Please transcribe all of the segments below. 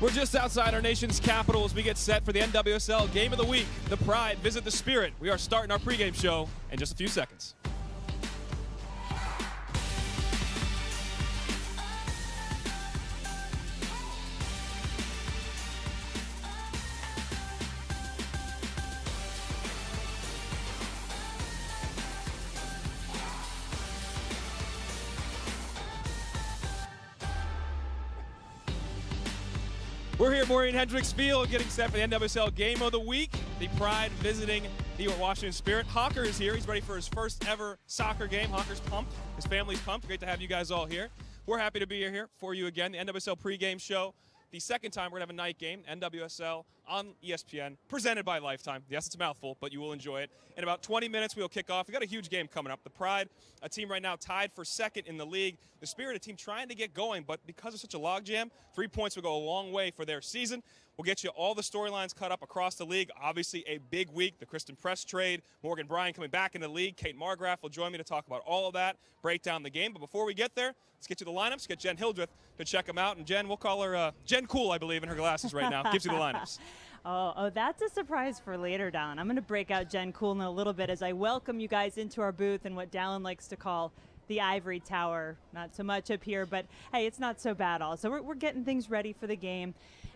We're just outside our nation's capital as we get set for the NWSL Game of the Week. The Pride visit the Spirit. We are starting our pregame show in just a few seconds. At Maureen Hendricks Field getting set for the NWSL Game of the Week. The Pride visiting the Washington Spirit. Hawker is here. He's ready for his first ever soccer game. Hawker's pumped. His family's pumped. Great to have you guys all here. We're happy to be here for you again. The NWSL pregame show the second time, we're going to have a night game, NWSL on ESPN, presented by Lifetime. Yes, it's a mouthful, but you will enjoy it. In about 20 minutes, we'll kick off. We've got a huge game coming up. The Pride, a team right now tied for second in the league. The Spirit, a team trying to get going, but because of such a logjam, three points will go a long way for their season. We'll get you all the storylines cut up across the league. Obviously, a big week. The Christen Press trade, Morgan Bryan coming back in the league. Kate Markgraf will join me to talk about all of that, break down the game. But before we get there, let's get you the lineups. Get Jenn Hildreth to check them out. And Jen, we'll call her uh, Jen Cool, I believe, in her glasses right now. Gives you the lineups. Oh, oh, that's a surprise for later, Dalen. I'm going to break out Jen Cool in a little bit as I welcome you guys into our booth and what Dalen likes to call the ivory tower. Not so much up here, but hey, it's not so bad all. So we're, we're getting things ready for the game.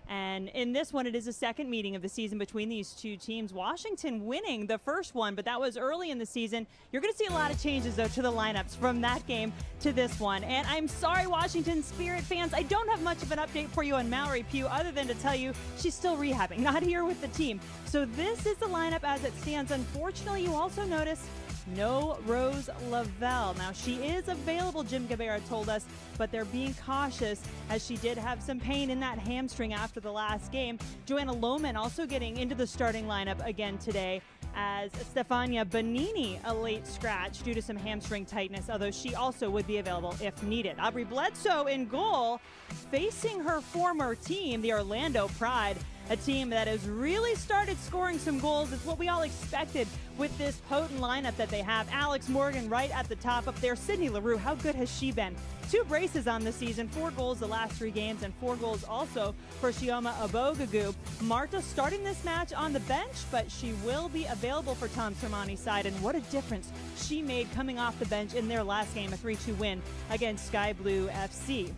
And in this one, it is a second meeting of the season between these two teams. Washington winning the first one, but that was early in the season. You're going to see a lot of changes, though, to the lineups from that game to this one. And I'm sorry, Washington Spirit fans, I don't have much of an update for you on Mallory Pugh other than to tell you she's still rehabbing, not here with the team. So this is the lineup as it stands. Unfortunately, you also notice no Rose Lavelle. Now, she is available, Jim Gabarra told us, but they're being cautious as she did have some pain in that hamstring after the last game. Joanna Lohman also getting into the starting lineup again today as Stefania Banini, a late scratch due to some hamstring tightness, although she also would be available if needed. Aubrey Bledsoe in goal, facing her former team, the Orlando Pride a team that has really started scoring some goals. It's what we all expected with this potent lineup that they have. Alex Morgan right at the top up there. Sydney Leroux, how good has she been? Two braces on the season, four goals the last three games, and four goals also for Chioma Ubogagu. Marta starting this match on the bench, but she will be available for Tom Sermanni's side. And what a difference she made coming off the bench in their last game, a 3 2 win against Sky Blue FC.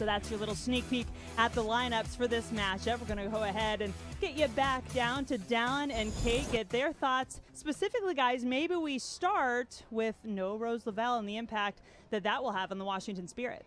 So that's your little sneak peek at the lineups for this matchup. We're going to go ahead and get you back down to Dalen and Kate, get their thoughts. Specifically, guys, maybe we start with no Rose Lavelle and the impact that that will have on the Washington Spirit.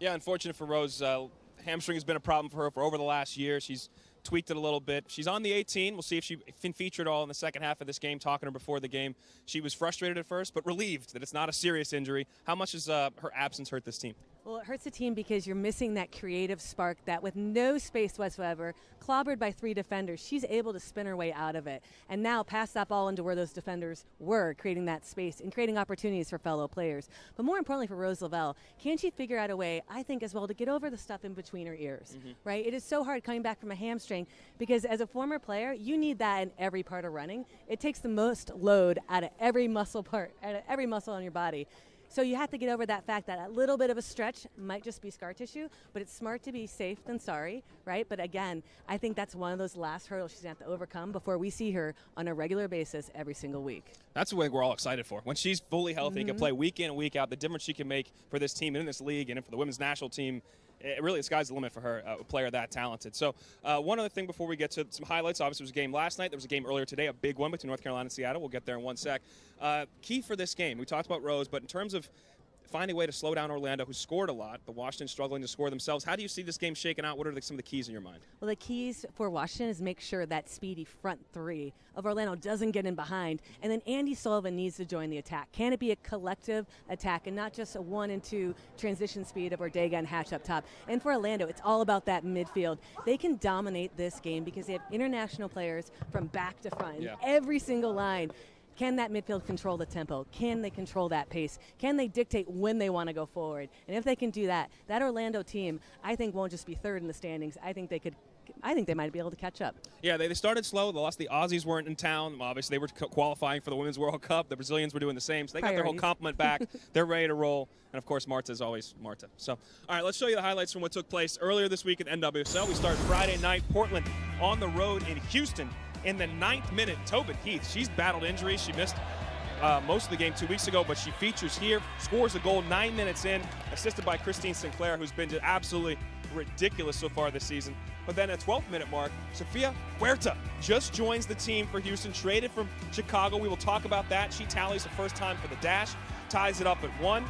Yeah, unfortunate for Rose. Uh, hamstring has been a problem for her for over the last year. She's tweaked it a little bit. She's on the 18. We'll see if she can feature at all in the second half of this game. Talking to her before the game, she was frustrated at first, but relieved that it's not a serious injury. How much has uh, her absence hurt this team? Well, it hurts the team because you're missing that creative spark that, with no space whatsoever, clobbered by three defenders, she's able to spin her way out of it. And now pass that ball into where those defenders were, creating that space and creating opportunities for fellow players. But more importantly for Rose Lavelle, can she figure out a way, I think, as well, to get over the stuff in between her ears, mm-hmm. right? It is so hard coming back from a hamstring because as a former player, you need that in every part of running. It takes the most load out of every muscle part, out of every muscle on your body. So you have to get over that fact that a little bit of a stretch might just be scar tissue, but it's smart to be safe than sorry, right? But again, I think that's one of those last hurdles she's going to have to overcome before we see her on a regular basis every single week. That's what we're all excited for. When she's fully healthy mm-hmm. can play week in and week out, the difference she can make for this team and in this league and for the women's national team it really the sky's the limit for her, uh, a player that talented. So uh, one other thing before we get to some highlights, obviously there was a game last night. There was a game earlier today, a big one between North Carolina and Seattle. We'll get there in one sec. Uh, key for this game, we talked about Rose, but in terms of finding a way to slow down Orlando, who scored a lot, but Washington struggling to score themselves. How do you see this game shaking out? What are the, some of the keys in your mind? Well, the keys for Washington is make sure that speedy front three of Orlando doesn't get in behind, and then Andy Sullivan needs to join the attack. Can it be a collective attack and not just a one and two transition speed of Ordega and Hatch up top? And for Orlando, it's all about that midfield. They can dominate this game because they have international players from back to front. Yeah. Every single line can that midfield control the tempo? Can they control that pace? Can they dictate when they want to go forward? And if they can do that, that Orlando team, I think, won't just be third in the standings. I think they could I think they might be able to catch up. Yeah, they, they started slow. They lost. The Aussies weren't in town. Obviously, they were qualifying for the Women's World Cup. The Brazilians were doing the same. So they Priorities. got their whole complement back. They're ready to roll. And of course, Marta is always Marta. So, all right, let's show you the highlights from what took place earlier this week at NWSL. We start Friday night, Portland on the road in Houston. In the ninth minute, Tobin Heath, she's battled injuries. She missed uh, most of the game two weeks ago, but she features here, scores a goal nine minutes in, assisted by Christine Sinclair, who's been absolutely ridiculous so far this season. But then at 12th minute mark, Sofia Huerta just joins the team for Houston, traded from Chicago. We will talk about that. She tallies the first time for the dash, ties it up at one.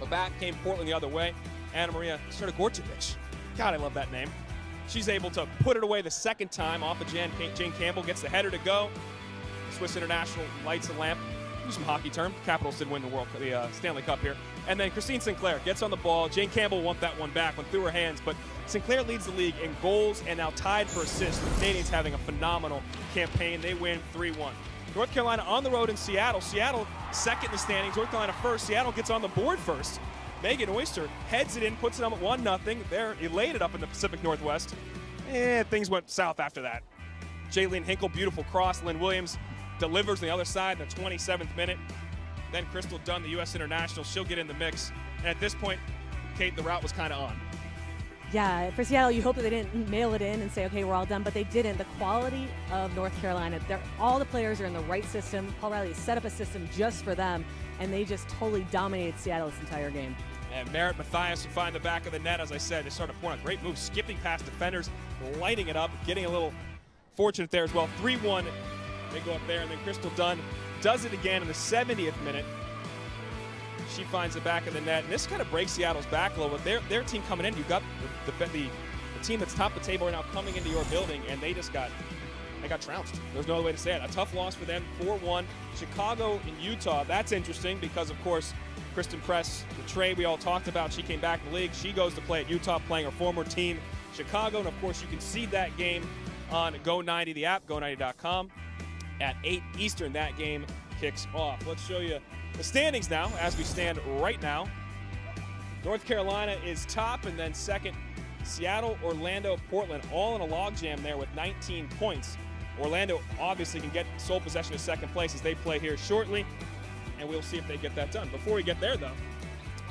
But back came Portland the other way. Anna Maria Srnogorcevic. God, I love that name. She's able to put it away the second time off of Jan, Jane Campbell, gets the header to go. Swiss International lights the lamp use some hockey term. Capitals did win the World, the uh, Stanley Cup here. And then Christine Sinclair gets on the ball. Jane Campbell won that one back, went through her hands, but Sinclair leads the league in goals and now tied for assists. The Canadians having a phenomenal campaign. They win 3-1. North Carolina on the road in Seattle. Seattle second in the standings. North Carolina first. Seattle gets on the board first. Megan Oyster heads it in, puts it on at 1 0. They're elated up in the Pacific Northwest. Eh, things went south after that. Jaelene Hinkle, beautiful cross. Lynn Williams delivers on the other side in the 27th minute. Then Crystal Dunn, the U.S. international, she'll get in the mix. And at this point, Kate, the route was kind of on. Yeah, for Seattle, you hope that they didn't mail it in and say, okay, we're all done, but they didn't. The quality of North Carolina, they're, all the players are in the right system. Paul Riley set up a system just for them, and they just totally dominated Seattle this entire game. And Merritt Mathias to find the back of the net, as I said, they started pouring a great move, skipping past defenders, lighting it up, getting a little fortunate there as well. 3 1 they go up there, and then Crystal Dunn does it again in the 70th minute. She finds the back of the net, and this kind of breaks Seattle's back a little bit. Their, their team coming in, you've got the, the, the, the team that's top of the table right now coming into your building, and they just got they got trounced. There's no other way to say it. A tough loss for them, 4-1. Chicago and Utah, that's interesting because, of course, Christen Press, the trade we all talked about, she came back in the league. She goes to play at Utah, playing her former team, Chicago. And, of course, you can see that game on Go90, the app, go90.com at 8 Eastern. That game kicks off. Let's show you the standings now as we stand right now. North Carolina is top, and then second, Seattle, Orlando, Portland, all in a logjam there with 19 points. Orlando obviously can get sole possession of second place as they play here shortly, and we'll see if they get that done. Before we get there, though,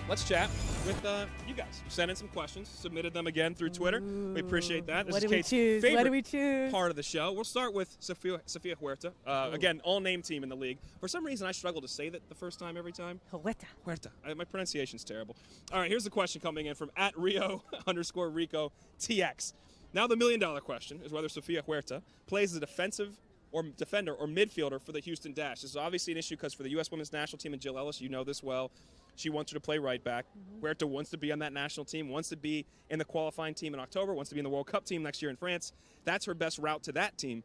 let's chat with uh, you guys. Send in some questions, submitted them again through Twitter. Ooh. We appreciate that. This what is do Kate's we choose? Favorite what do we choose? Part of the show. We'll start with Sofia, Sofia Huerta. Uh, again, all name team in the league. For some reason, I struggle to say that the first time every time. Huerta. Huerta. I, my pronunciation's terrible. All right, here's the question coming in from at Rio underscore Rico TX. Now the million dollar question is whether Sofia Huerta plays as a defensive or defender or midfielder for the Houston Dash. This is obviously an issue because for the U.S. Women's National Team and Jill Ellis, you know this well. She wants her to play right back. Mm-hmm. Huerta wants to be on that national team, wants to be in the qualifying team in October, wants to be in the World Cup team next year in France. That's her best route to that team.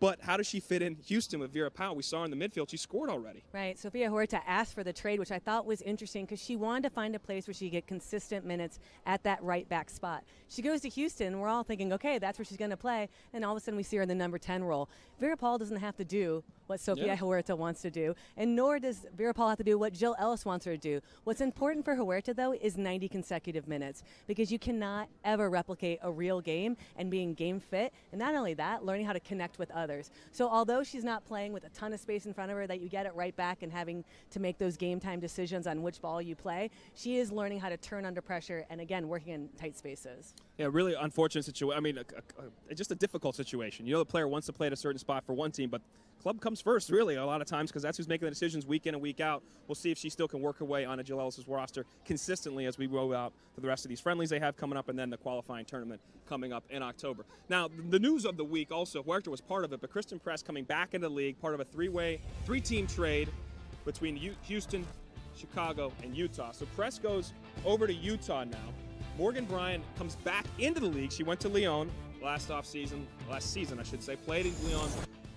But how does she fit in Houston with Vera Pauw? We saw her in the midfield, she scored already. Right. Sofia Huerta asked for the trade, which I thought was interesting because she wanted to find a place where she could get consistent minutes at that right back spot. She goes to Houston, we're all thinking, okay, that's where she's going to play. And all of a sudden we see her in the number 10 role. Vera Pauw doesn't have to do what Sofia yeah. Huerta wants to do, and nor does Vera Pauw have to do what Jill Ellis wants her to do. What's important for Huerta, though, is 90 consecutive minutes because you cannot ever replicate a real game and being game fit. And not only that, learning how to connect with others. So although she's not playing with a ton of space in front of her that you get it right back and having to make those game time decisions on which ball you play, she is learning how to turn under pressure and, again, working in tight spaces. Yeah, really unfortunate situation. I mean, a, a, a, just a difficult situation. You know, the player wants to play at a certain spot for one team, but club comes first, really, a lot of times because that's who's making the decisions week in and week out. We'll see if she still can work her way on a Jill Ellis's roster consistently as we roll out for the rest of these friendlies they have coming up and then the qualifying tournament coming up in October. Now, the news of the week also, Huerta was part of it, but Christen Press coming back into the league, part of a three-way, three-team trade between Houston, Chicago, and Utah. So Press goes over to Utah now. Morgan Bryan comes back into the league. She went to Lyon last off season, last season I should say, played in Lyon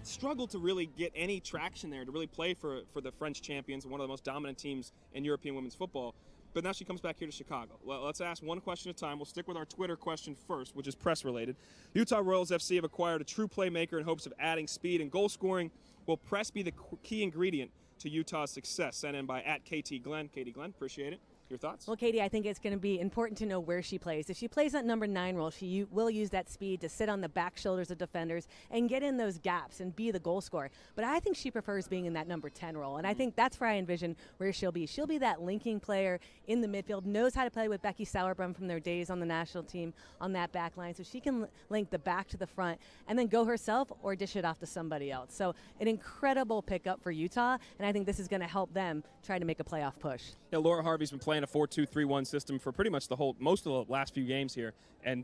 struggled to really get any traction there to really play for, for the French champions, one of the most dominant teams in European women's football. But now she comes back here to Chicago. Well, let's ask one question at a time. We'll stick with our Twitter question first, which is press related. Utah Royals FC have acquired a true playmaker in hopes of adding speed and goal scoring. Will press be the key ingredient to Utah's success? Sent in by at KT Glenn. KT Glenn, appreciate it. Your thoughts? Well, Katie, I think it's going to be important to know where she plays. If she plays that number nine role, she will use that speed to sit on the back shoulders of defenders and get in those gaps and be the goal scorer. But I think she prefers being in that number 10 role. And I mm-hmm. think that's where I envision where she'll be. She'll be that linking player in the midfield, knows how to play with Becky Sauerbrunn from their days on the national team on that back line. So she can link the back to the front and then go herself or dish it off to somebody else. So an incredible pickup for Utah. And I think this is going to help them try to make a playoff push. Yeah, Laura Harvey's been playing a 4-2-3-1 system for pretty much the whole most of the last few games here, and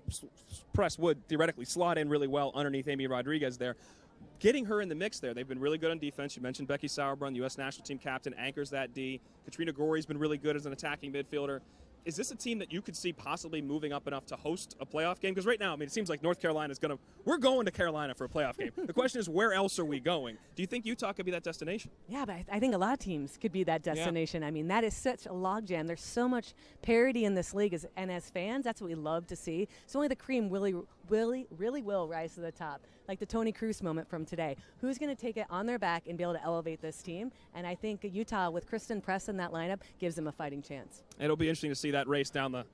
Press would theoretically slot in really well underneath Amy Rodriguez there. Getting her in the mix there, they've been really good on defense. You mentioned Becky Sauerbrunn, U.S. national team captain, anchors that D. Katrina Gorry's been really good as an attacking midfielder. Is this a team that you could see possibly moving up enough to host a playoff game? Because right now, I mean, it seems like North Carolina is going to. We're going to Carolina for a playoff game. the question is, where else are we going? Do you think Utah could be that destination? Yeah, but I, I think a lot of teams could be that destination. I mean, that is such a logjam. There's so much parity in this league, as, and as fans, that's what we love to see. So only the cream really, really, really will rise to the top, like the Toni Kroos moment from today. Who's going to take it on their back and be able to elevate this team? And I think Utah, with Christen Press in that lineup, gives them a fighting chance. It'll be interesting to see that race down the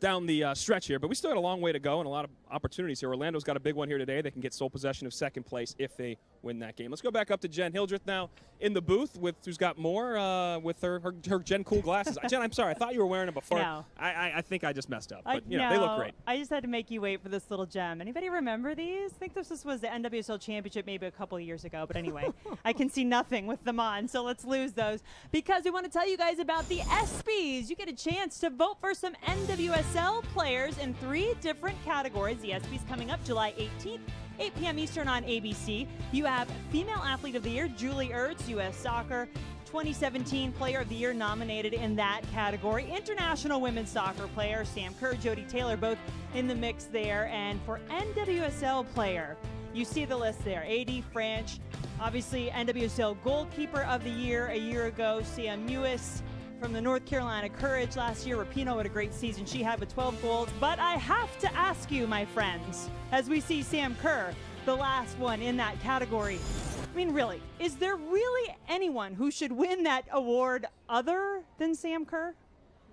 down the uh, stretch here, but we still got a long way to go and a lot of opportunities here. Orlando's got a big one here today. They can get sole possession of second place if they win that game. Let's go back up to Jenn Hildreth now in the booth with who's got more uh, with her, her her Jen Cool glasses. Jen, I'm sorry, I thought you were wearing them before. No. I, I I think I just messed up, I- you know they look great. I just had to make you wait for this little gem. Anybody remember these? I think this was, was the NWSL Championship maybe a couple of years ago. But anyway, I can see nothing with them on, so let's lose those because we want to tell you guys about the ESPYS. You get a chance to vote for some NWSL players in three different categories. ESPYS coming up July 18th. 8 p.m. Eastern on ABC. You have Female Athlete of the Year, Julie Ertz, U.S. Soccer. 2017 Player of the Year nominated in that category. International Women's Soccer player Sam Kerr, Jodie Taylor, both in the mix there. And for NWSL player, you see the list there. AD Franch, obviously NWSL Goalkeeper of the Year a year ago. Sam Mewis from the North Carolina Courage last year. Rapinoe had a great season she had with 12 goals. But I have to ask you, my friends, as we see Sam Kerr, the last one in that category. I mean, really, is there really anyone who should win that award other than Sam Kerr?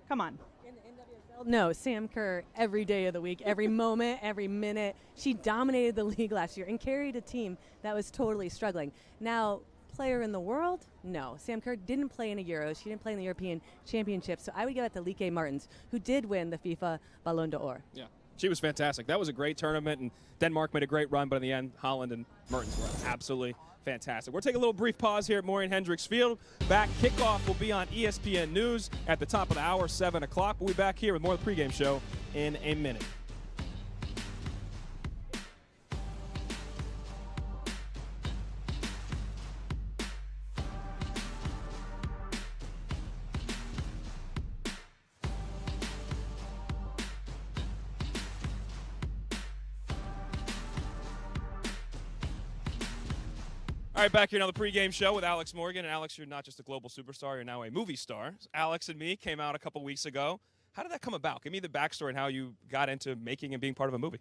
Come on. In the NWSL. No, Sam Kerr every day of the week, every moment, every minute. She dominated the league last year and carried a team that was totally struggling. Now, player in the world? No. Sam Kerr didn't play in a Euros. She didn't play in the European Championship. So I would give it to Lieke Martens, who did win the FIFA Ballon d'Or. Yeah. She was fantastic. That was a great tournament, and Denmark made a great run, but in the end, Holland and Martens were absolutely fantastic. We're taking a little brief pause here at Maureen Hendricks Field. Back kickoff will be on ESPN News at the top of the hour, 7 o'clock. We'll be back here with more of the pregame show in a minute. All right, back here on the pregame show with Alex Morgan. And Alex, you're not just a global superstar, you're now a movie star. Alex and me came out a couple weeks ago. How did that come about? Give me the backstory and how you got into making and being part of a movie.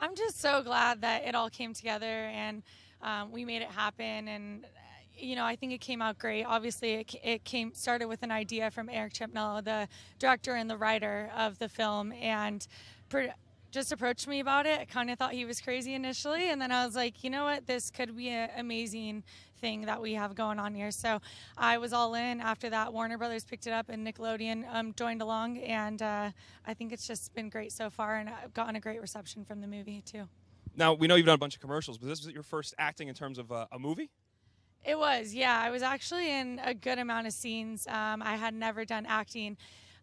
I'm just so glad that it all came together and um, we made it happen. And uh, you know, I think it came out great. Obviously, it, it came started with an idea from Eric Champnella, the director and the writer of the film, and just approached me about it. I kind of thought he was crazy initially, and then I was like, you know what, this could be an amazing thing that we have going on here. So I was all in. After that, Warner Brothers picked it up, and Nickelodeon um, joined along, and uh, I think it's just been great so far, and I've gotten a great reception from the movie too. Now, we know you've done a bunch of commercials, but this was your first acting in terms of uh, a movie? It was, yeah. I was actually in a good amount of scenes. Um, I had never done acting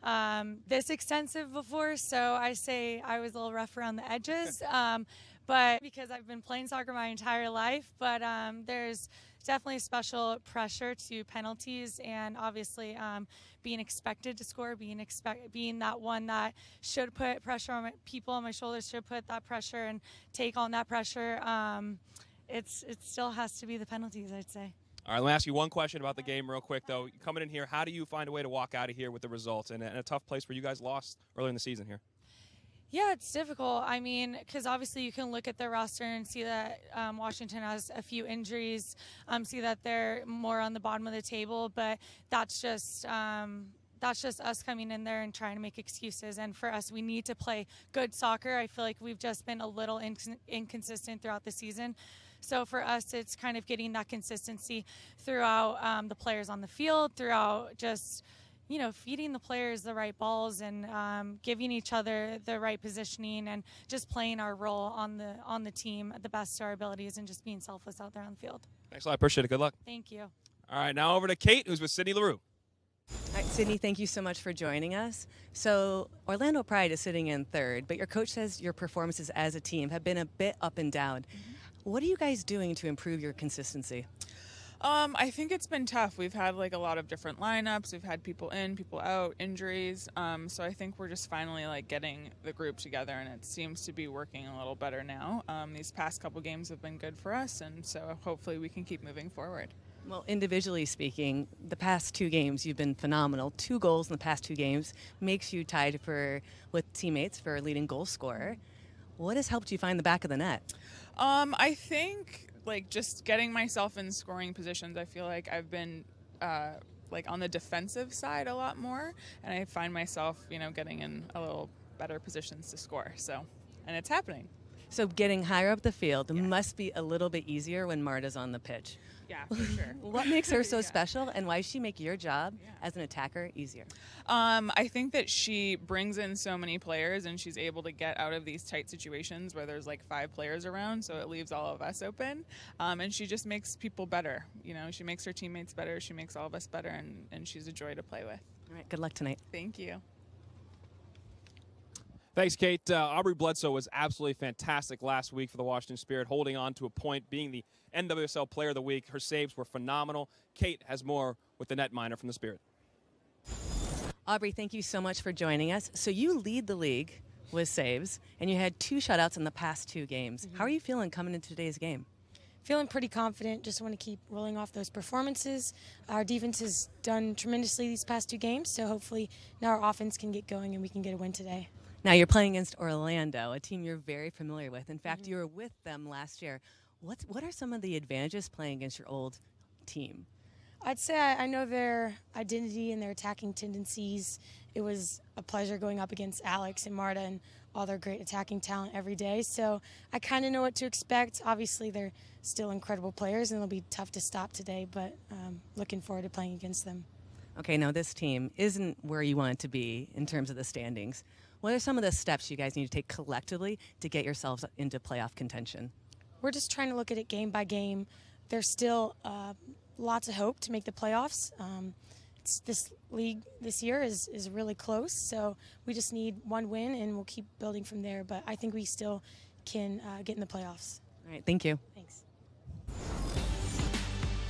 um, this extensive before, so I say I was a little rough around the edges. Um, but because I've been playing soccer my entire life, but um, there's definitely special pressure to penalties and obviously um, being expected to score, being expect, being that one that should put pressure on my, people on my shoulders, should put that pressure and take on that pressure. Um, it's it still has to be the penalties, I'd say. All right, let me ask you one question about the game real quick, though. Coming in here, how do you find a way to walk out of here with the results and a, tough place where you guys lost earlier in the season here? Yeah, it's difficult. I mean, because obviously you can look at their roster and see that um, Washington has a few injuries, um, see that they're more on the bottom of the table, but that's just. Um, that's just us coming in there and trying to make excuses. And for us, we need to play good soccer. I feel like we've just been a little inc- inconsistent throughout the season. So for us, it's kind of getting that consistency throughout um, the players on the field, throughout just you know, feeding the players the right balls and um, giving each other the right positioning and just playing our role on the on the team at the best of our abilities and just being selfless out there on the field. Thanks a lot. Appreciate it. Good luck. Thank you. All right, now over to Kate, who's with Sydney Leroux. All right, Sydney, thank you so much for joining us. So, Orlando Pride is sitting in third, but your coach says your performances as a team have been a bit up and down. Mm-hmm. What are you guys doing to improve your consistency? Um, I think it's been tough. We've had like a lot of different lineups. We've had people in, people out, injuries. Um, so I think we're just finally like getting the group together, and it seems to be working a little better now. Um, these past couple games have been good for us, and so hopefully we can keep moving forward. Well, individually speaking, the past two games you've been phenomenal. Two goals in the past two games makes you tied for with teammates for leading goal scorer. What has helped you find the back of the net? Um, I think like just getting myself in scoring positions. I feel like I've been uh, like on the defensive side a lot more, and I find myself, you know, getting in a little better positions to score. So, and it's happening. So getting higher up the field yeah. must be a little bit easier when Marta's on the pitch. Yeah, for sure. what makes her so yeah. special, and why does she make your job yeah. as an attacker easier? Um, I think that she brings in so many players, and she's able to get out of these tight situations where there's like five players around, so it leaves all of us open. Um, and she just makes people better. You know, she makes her teammates better. She makes all of us better, and, and she's a joy to play with. All right. Good luck tonight. Thank you. Thanks, Kate. Uh, Aubrey Bledsoe was absolutely fantastic last week for the Washington Spirit, holding on to a point, being the NWSL Player of the Week. Her saves were phenomenal. Kate has more with the netminder from the Spirit. Aubrey, thank you so much for joining us. So you lead the league with saves, and you had two shutouts in the past two games. Mm-hmm. How are you feeling coming into today's game? Feeling pretty confident. Just want to keep rolling off those performances. Our defense has done tremendously these past two games, so hopefully now our offense can get going and we can get a win today. Now you're playing against Orlando, a team you're very familiar with. In fact, mm-hmm. you were with them last year. What's, what are some of the advantages playing against your old team? I'd say I, I know their identity and their attacking tendencies. It was a pleasure going up against Alex and Marta and all their great attacking talent every day. So I kind of know what to expect. Obviously, they're still incredible players, and it'll be tough to stop today, but um, looking forward to playing against them. Okay, now this team isn't where you want it to be in terms of the standings. What are some of the steps you guys need to take collectively to get yourselves into playoff contention? We're just trying to look at it game by game. There's still uh, lots of hope to make the playoffs. Um, this league this year is, is really close, so we just need one win and we'll keep building from there. But I think we still can uh, get in the playoffs. All right, thank you. Thanks.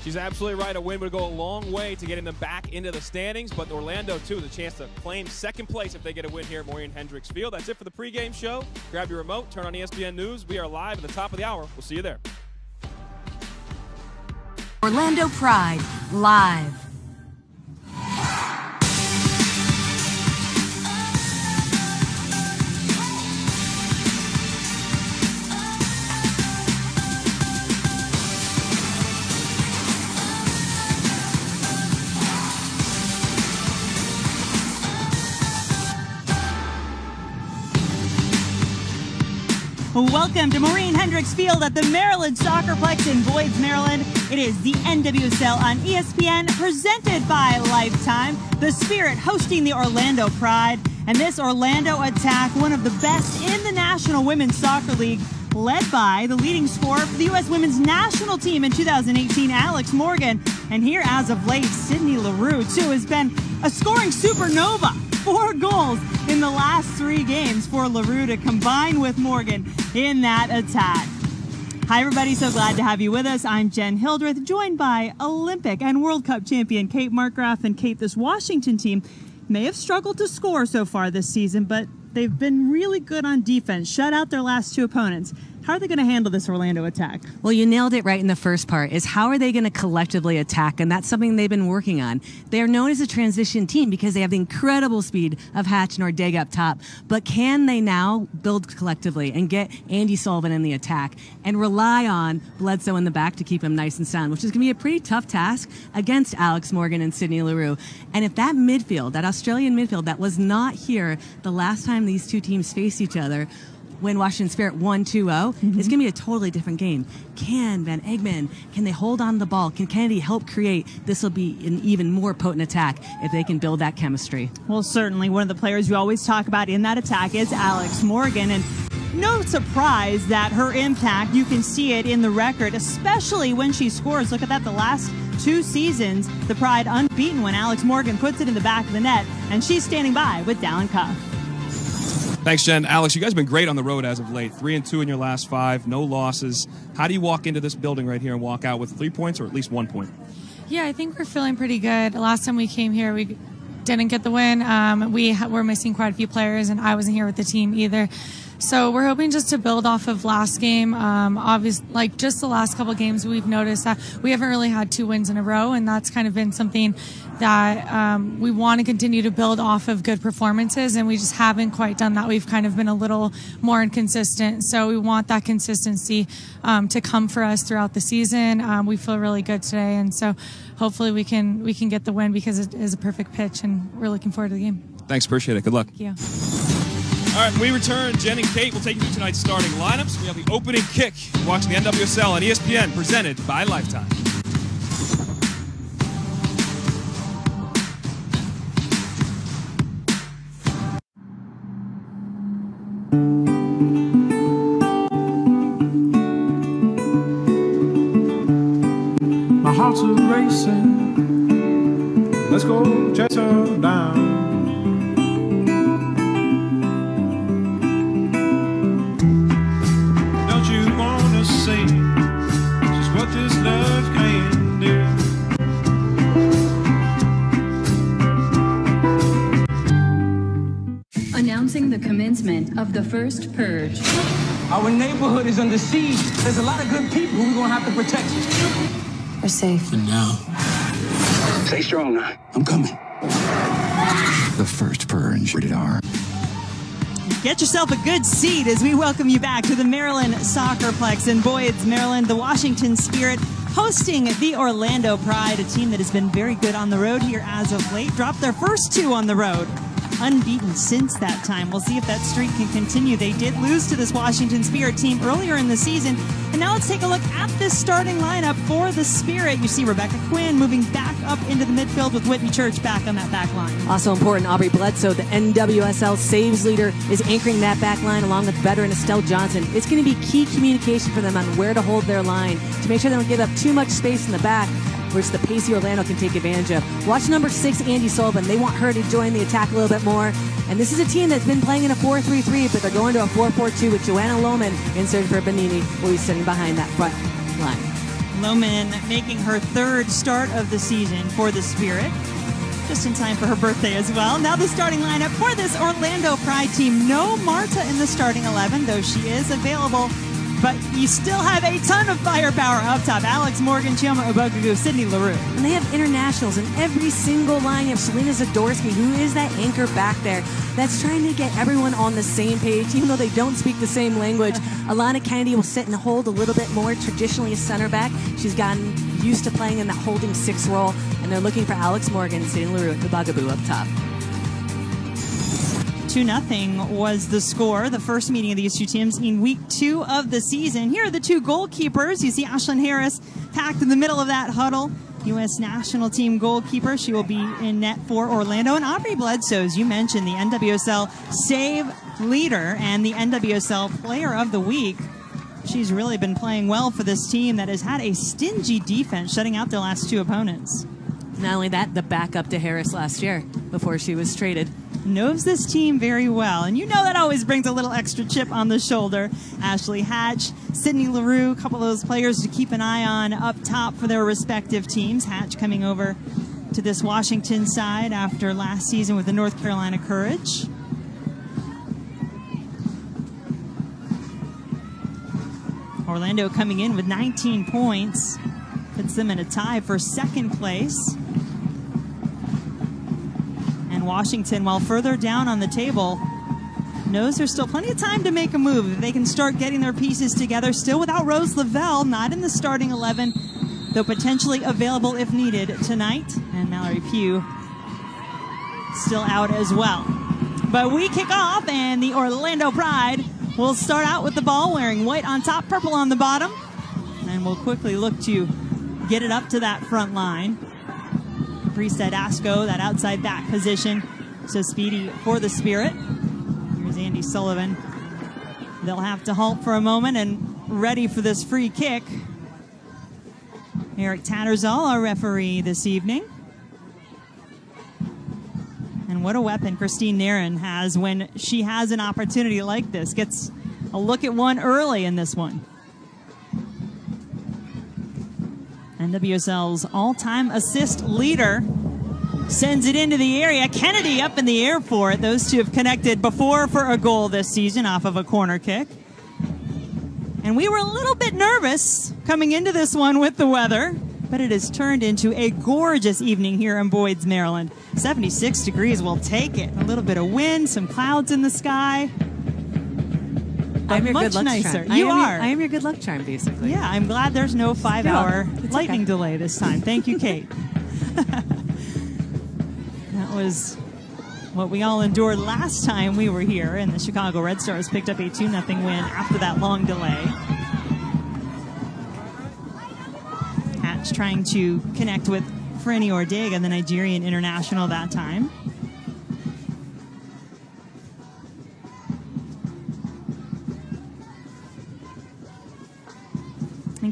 She's absolutely right. A win would go a long way to getting them back into the standings, but Orlando, too, the chance to claim second place if they get a win here at Maureen Hendricks Field. That's it for the pregame show. Grab your remote, turn on ESPN News. We are live at the top of the hour. We'll see you there. Orlando Pride, live. Welcome to Maureen Hendricks Field at the Maryland Soccerplex in Boyds, Maryland. It is the NWSL on ESPN presented by Lifetime. The Spirit hosting the Orlando Pride. And this Orlando attack, one of the best in the National Women's Soccer League, led by the leading scorer for the U.S. women's national team in 2018, Alex Morgan. And here, as of late, Sydney Leroux, too, has been a scoring supernova four goals in the last three games for Leroux to combine with Morgan in that attack. Hi, everybody. So glad to have you with us. I'm Jenn Hildreth, joined by Olympic and World Cup champion Kate Markgraf. And Kate, this Washington team may have struggled to score so far this season, but they've been really good on defense, shut out their last two opponents. How are they going to handle this Orlando attack? Well, you nailed it right in the first part is how are they going to collectively attack? And that's something they've been working on. They are known as a transition team because they have the incredible speed of Hatch and Ordega up top. But can they now build collectively and get Andy Sullivan in the attack and rely on Bledsoe in the back to keep him nice and sound, which is going to be a pretty tough task against Alex Morgan and Sydney Leroux. And if that midfield, that Australian midfield that was not here the last time these two teams faced each other, when Washington Spirit 1 2 0, it's mm-hmm. going to be a totally different game. Can Van Egmond, can they hold on the ball? Can Kennedy help create? This will be an even more potent attack if they can build that chemistry. Well, certainly one of the players you always talk about in that attack is Alex Morgan. And no surprise that her impact, you can see it in the record, especially when she scores. Look at that, the last two seasons, the Pride unbeaten when Alex Morgan puts it in the back of the net, and she's standing by with Dalen Cuff. Thanks, Jen. Alex, you guys have been great on the road as of late. Three and two in your last five, no losses. How do you walk into this building right here and walk out with three points or at least one point? Yeah, I think we're feeling pretty good. Last time we came here, we didn't get the win. Um, we were missing quite a few players, and I wasn't here with the team either. So we're hoping just to build off of last game. Um, obviously, like just the last couple games, we've noticed that we haven't really had two wins in a row, and that's kind of been something that um, we want to continue to build off of good performances, and we just haven't quite done that. We've kind of been a little more inconsistent, so we want that consistency um, to come for us throughout the season. Um, we feel really good today, and so hopefully we can we can get the win because it is a perfect pitch, and we're looking forward to the game. Thanks, appreciate it. Good luck. Thank you. All right, when we return, Jen and Kate will take you through tonight's starting lineups. We have the opening kick watching the NWSL on ESPN presented by Lifetime. My heart's racing. Let's go, chase her down. Announcing the commencement of the first purge. Our neighborhood is under siege. There's a lot of good people we're gonna have to protect. We're safe. For now. Stay strong. I'm coming. The first purge. Rated R. Get yourself a good seat as we welcome you back to the Maryland Soccerplex in Boyds, Maryland. The Washington Spirit hosting the Orlando Pride, a team that has been very good on the road here as of late. Dropped their first two on the road. Unbeaten since that time. We'll see if that streak can continue. They did lose to this Washington Spirit team earlier in the season. And now let's take a look at this starting lineup for the Spirit. You see Rebecca Quinn moving back up into the midfield with Whitney Church back on that back line. Also important, Aubrey Bledsoe, the NWSL saves leader, is anchoring that back line along with veteran Estelle Johnson. It's going to be key communication for them on where to hold their line to make sure they don't give up too much space in the back, which the pacey Orlando can take advantage of. Watch number six, Andy Sullivan. They want her to join the attack a little bit more. And this is a team that's been playing in a 4-3-3, but they're going to a 4-4-2 with Joanna Lohman in for Banini, will be sitting behind that front line. Lohman making her third start of the season for the Spirit. Just in time for her birthday as well. Now the starting lineup for this Orlando Pride team. No Marta in the starting 11, though she is available. But you still have a ton of firepower up top. Alex Morgan, Chioma Ubogagu, Sydney Leroux. And they have internationals in every single line. You have Shelina Zadorsky, who is that anchor back there that's trying to get everyone on the same page, even though they don't speak the same language. Alana Kennedy will sit and hold a little bit more, traditionally a center back. She's gotten used to playing in that holding six role, and they're looking for Alex Morgan, Sydney Leroux, the bugaboo up top. 2 0 was the score, the first meeting of these two teams in week two of the season. Here are the two goalkeepers. You see Ashlyn Harris packed in the middle of that huddle. U.S. national team goalkeeper. She will be in net for Orlando. And Aubrey Bledsoe, as you mentioned, the NWSL save leader and the NWSL player of the week. She's really been playing well for this team that has had a stingy defense, shutting out their last two opponents. Not only that, the backup to Harris last year before she was traded. Knows this team very well, and you know that always brings a little extra chip on the shoulder. Ashley Hatch, Sydney Leroux, a couple of those players to keep an eye on up top for their respective teams. Hatch coming over to this Washington side after last season with the North Carolina Courage. Orlando coming in with 19 points, puts them in a tie for second place. Washington, while further down on the table, knows there's still plenty of time to make a move. They can start getting their pieces together, still without Rose Lavelle, not in the starting 11, though potentially available if needed tonight. And Mallory Pugh still out as well. But we kick off, and the Orlando Pride will start out with the ball wearing white on top, purple on the bottom. And we'll quickly look to get it up to that front line. Caprice Dydasco, that outside back position. So speedy for the Spirit. Here's Andy Sullivan. They'll have to halt for a moment and ready for this free kick. Eric Tattersall, our referee this evening. And what a weapon Christine Nairn has when she has an opportunity like this. Gets a look at one early in this one. NWSL's all-time assist leader sends it into the area. Kennedy up in the air for it. Those two have connected before for a goal this season off of a corner kick. And we were a little bit nervous coming into this one with the weather, but it has turned into a gorgeous evening here in Boyds, Maryland. 76 degrees, we'll take it. A little bit of wind, some clouds in the sky. I'm your much good luck nicer. charm. You I are. Your, I am your good luck charm, basically. Yeah, I'm glad there's no five Yeah, hour lightning okay. delay this time. Thank you, Kate. that was what we all endured last time we were here, and the Chicago Red Stars picked up a 2 0 win after that long delay. Hatch trying to connect with Franny Ordega, the Nigerian international, that time.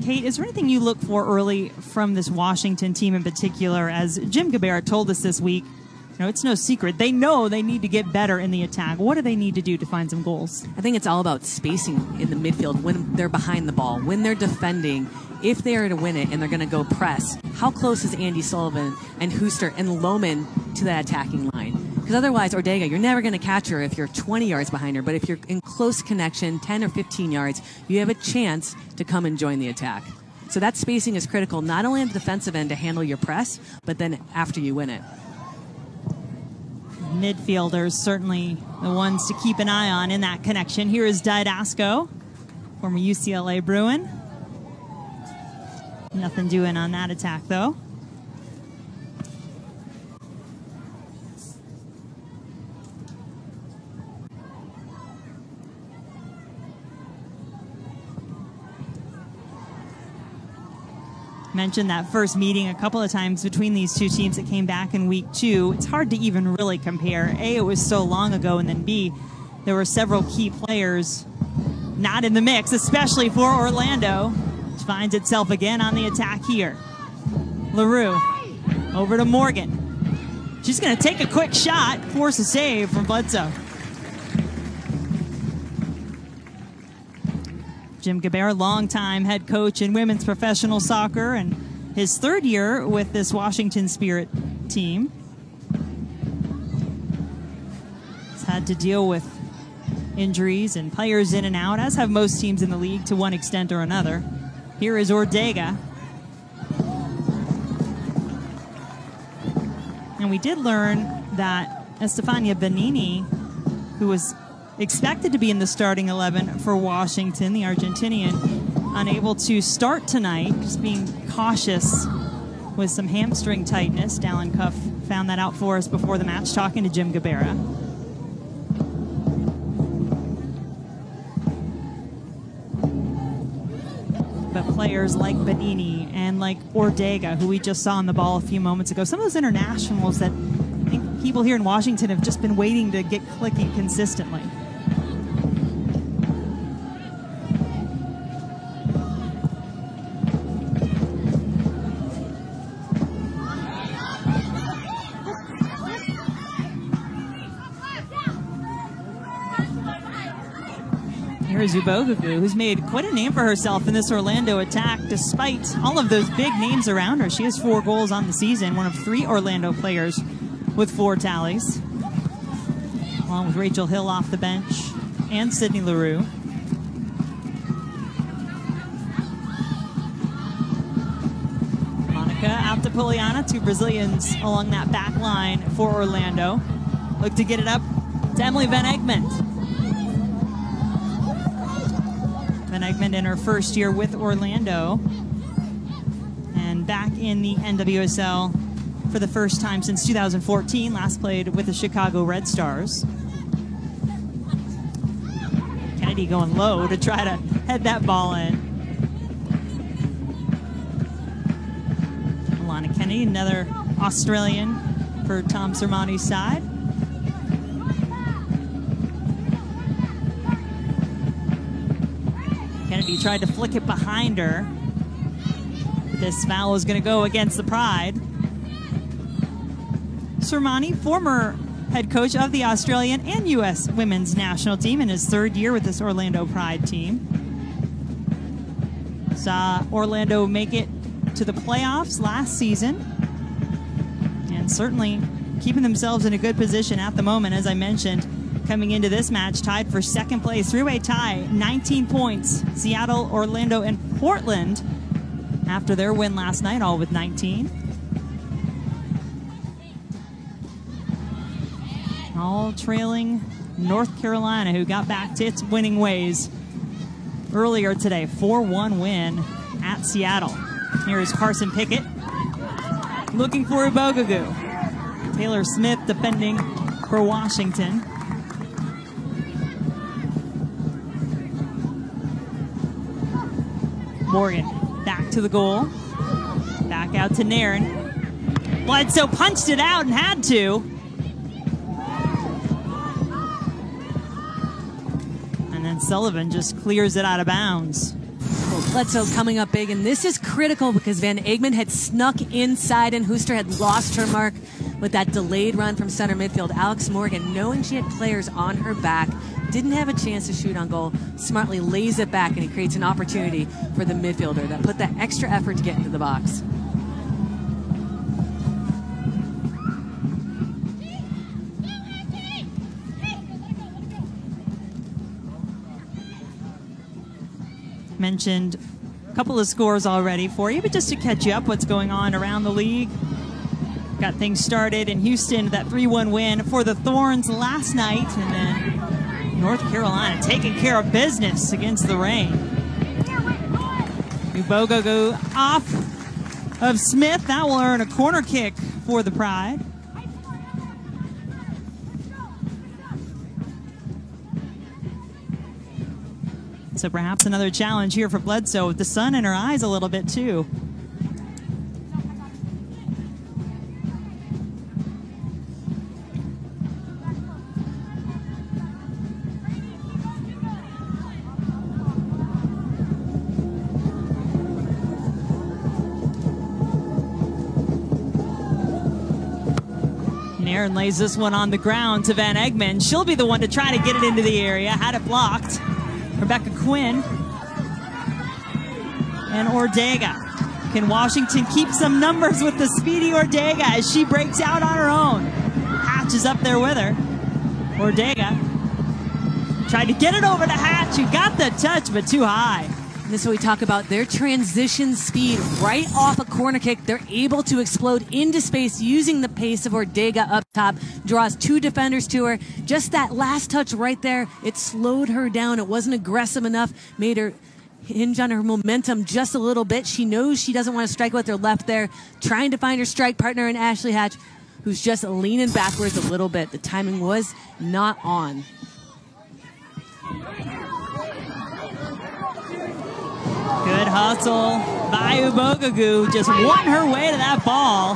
Kate, is there anything you look for early from this Washington team in particular? As Jim Gabarra told us this week, you know, it's no secret. They know they need to get better in the attack. What do they need to do to find some goals? I think it's all about spacing in the midfield when they're behind the ball, when they're defending. If they are to win it and they're going to go press, how close is Andy Sullivan and Huster and Lohman to that attacking line? Because otherwise, Ordega, you're never going to catch her if you're 20 yards behind her. But if you're in close connection, 10 or 15 yards, you have a chance to come and join the attack. So that spacing is critical, not only on the defensive end to handle your press, but then after you win it. Midfielders certainly the ones to keep an eye on in that connection. Here is Dydasco, former UCLA Bruin. Nothing doing on that attack though. mentioned that first meeting a couple of times between these two teams that came back in week two. It's hard to even really compare. A, it was so long ago, and then B, there were several key players not in the mix, especially for Orlando, finds itself again on the attack here. Leroux over to Morgan. She's going to take a quick shot, force a save from Bledsoe. Jim Gabarra, longtime head coach in women's professional soccer, and his third year with this Washington Spirit team. He's had to deal with injuries and players in and out, as have most teams in the league to one extent or another. Here is Ordega. And we did learn that Estefania Banini, who was expected to be in the starting 11 for Washington, the Argentinian, unable to start tonight, just being cautious with some hamstring tightness. Dalen Cuff found that out for us before the match, talking to Jim Gabarra. Players like Banini and like Ordega, who we just saw on the ball a few moments ago, some of those internationals that I think people here in Washington have just been waiting to get clicking consistently. Zubogugu, who's made quite a name for herself in this Orlando attack despite all of those big names around her. She has four goals on the season, one of three Orlando players with four tallies, along with Rachel Hill off the bench and Sydney Leroux. Monica out to Poliana, two Brazilians along that back line for Orlando. Look to get it up to Emily Van Egmond. In her first year with Orlando. And back in the NWSL for the first time since 2014, last played with the Chicago Red Stars. Kennedy going low to try to head that ball in. Alana Kennedy, another Australian for Tom Sermanni's side. Tried to flick it behind her. This foul is going to go against the Pride. Sermanni, former head coach of the Australian and U.S. women's national team in his third year with this Orlando Pride team. Saw Orlando make it to the playoffs last season and certainly keeping themselves in a good position at the moment, as I mentioned. Coming into this match, tied for second place, three-way tie, 19 points. Seattle, Orlando, and Portland after their win last night, all with 19. all trailing North Carolina, who got back to its winning ways earlier today. 4 1 win at Seattle. Here is Carson Pickett looking for Ubogagu. Taylor Smith defending for Washington. Morgan back to the goal. Back out to Nairn. Bledsoe punched it out and had to. And then Sullivan just clears it out of bounds. Bledsoe coming up big, and this is critical because Van Egmond had snuck inside and Huster had lost her mark with that delayed run from center midfield. Alex Morgan, knowing she had players on her back, didn't have a chance to shoot on goal, smartly lays it back and he creates an opportunity for the midfielder that put that extra effort to get into the box. mentioned a couple of scores already for you, but just to catch you up what's going on around the league. Got things started in Houston, that 3-1 win for the Thorns last night, and then North Carolina taking care of business against the Reign. Ubogagu off of Smith. That will earn a corner kick for the Pride. So perhaps another challenge here for Bledsoe with the sun in her eyes a little bit too. Nairn lays this one on the ground to Van Egmond. She'll be the one to try to get it into the area. Had it blocked. Rebecca Quinn and Ordega. Can Washington keep some numbers with the speedy Ordega as she breaks out on her own? Hatch is up there with her. Ordega tried to get it over to Hatch, who got the touch, but too high. And this is we talk about their transition speed right off a corner kick. They're able to explode into space using the pace of Ordega up top. Draws two defenders to her. Just that last touch right there, it slowed her down. It wasn't aggressive enough, made her hinge on her momentum just a little bit. She knows she doesn't want to strike with her left there, trying to find her strike partner in Ashley Hatch, who's just leaning backwards a little bit. The timing was not on. Good hustle by Ubogagu. Just won her way to that ball.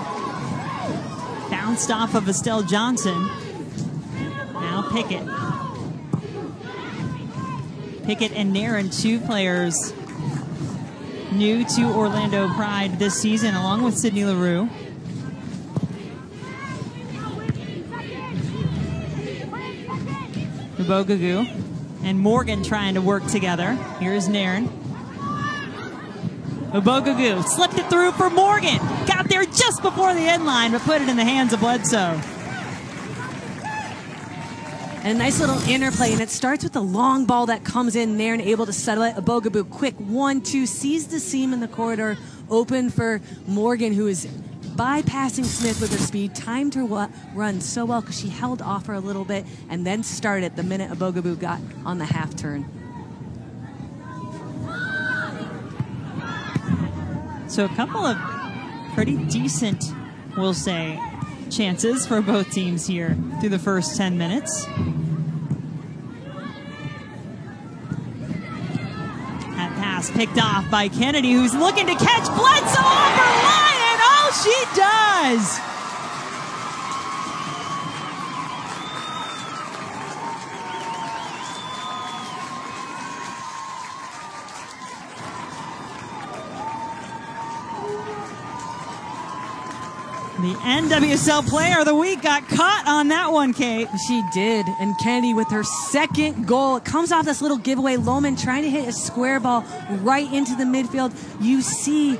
Bounced off of Estelle Johnson. Now Pickett. Pickett and Nairn, two players new to Orlando Pride this season, along with Sydney Leroux. Ubogagu and Morgan trying to work together. Here's Nairn. Ubogagu slipped it through for Morgan. Got there just before the end line, but put it in the hands of Bledsoe. And a nice little interplay, and it starts with the long ball that comes in there and able to settle it. Ubogagu, quick one, two, sees the seam in the corridor, open for Morgan, who is bypassing Smith with her speed, timed her run so well because she held off her a little bit and then started the minute Ubogagu got on the half turn. So a couple of pretty decent, we'll say, chances for both teams here through the first 10 minutes. That pass picked off by Kennedy, who's looking to catch Bledsoe off her line, and all she does. The NWSL player of the week got caught on that one, Kate. She did. And Kennedy with her second goal. It comes off this little giveaway. Lohman trying to hit a square ball right into the midfield. You see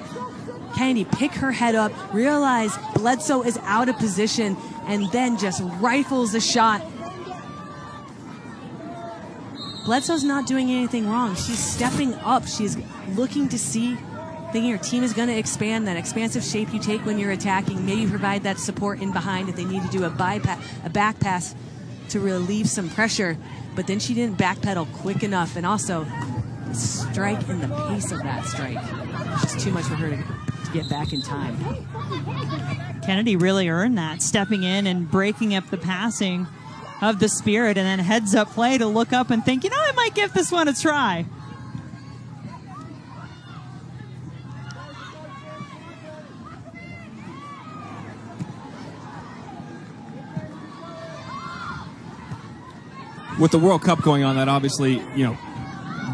Kennedy pick her head up, realize Bledsoe is out of position, and then just rifles the shot. Bledsoe's not doing anything wrong. She's stepping up. She's looking to see thinking your team is going to expand, that expansive shape you take when you're attacking. Maybe provide that support in behind if they need to do a bypass, a back pass to relieve some pressure. But then she didn't backpedal quick enough, and also strike and the pace of that strike. It's too much for her to, to get back in time. Kennedy really earned that, stepping in and breaking up the passing of the Spirit, and then heads up play to look up and think, you know, I might give this one a try. With the World Cup going on, that obviously, you know,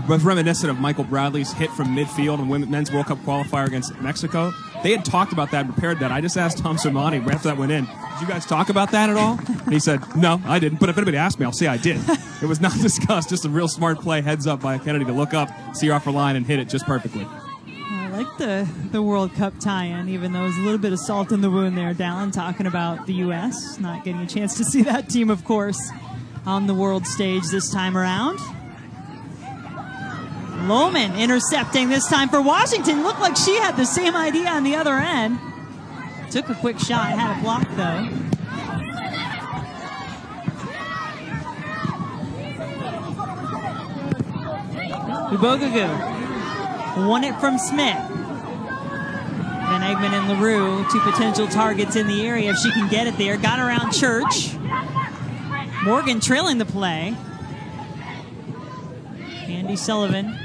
was reminiscent of Michael Bradley's hit from midfield in Men's World Cup qualifier against Mexico. They had talked about that and prepared that. I just asked Tom Sermanni right after that went in, did you guys talk about that at all? And he said, no, I didn't. But if anybody asked me, I'll say I did. It was not discussed. Just a real smart play, heads up by Kennedy to look up, see off her line, and hit it just perfectly. I like the, the World Cup tie-in, even though there's a little bit of salt in the wound there. Dalen talking about the U.S. not getting a chance to see that team, of course, on the world stage this time around. Lohman intercepting this time for Washington. Looked like she had the same idea on the other end. Took a quick shot, had a block though. Ubogagu won it from Smith. Van Egmond and Leroux, two potential targets in the area if she can get it there. Got around Church. Morgan trailing the play. Andi Sullivan,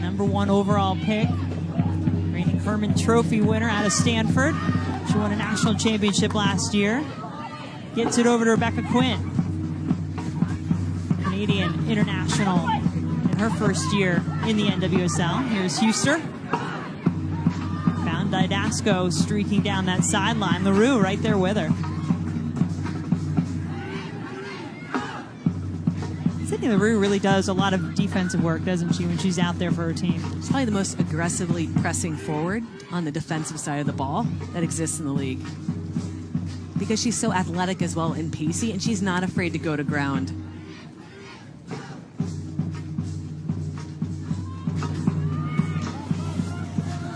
number one overall pick. Reigning Hermann Trophy winner out of Stanford. She won a national championship last year. Gets it over to Rebecca Quinn. Canadian international in her first year in the NWSL. Here's Huster. Found Dydasco streaking down that sideline. Leroux right there with her. Sydney Leroux really does a lot of defensive work, doesn't she, when she's out there for her team? She's probably the most aggressively pressing forward on the defensive side of the ball that exists in the league. Because she's so athletic as well and pacey, and she's not afraid to go to ground.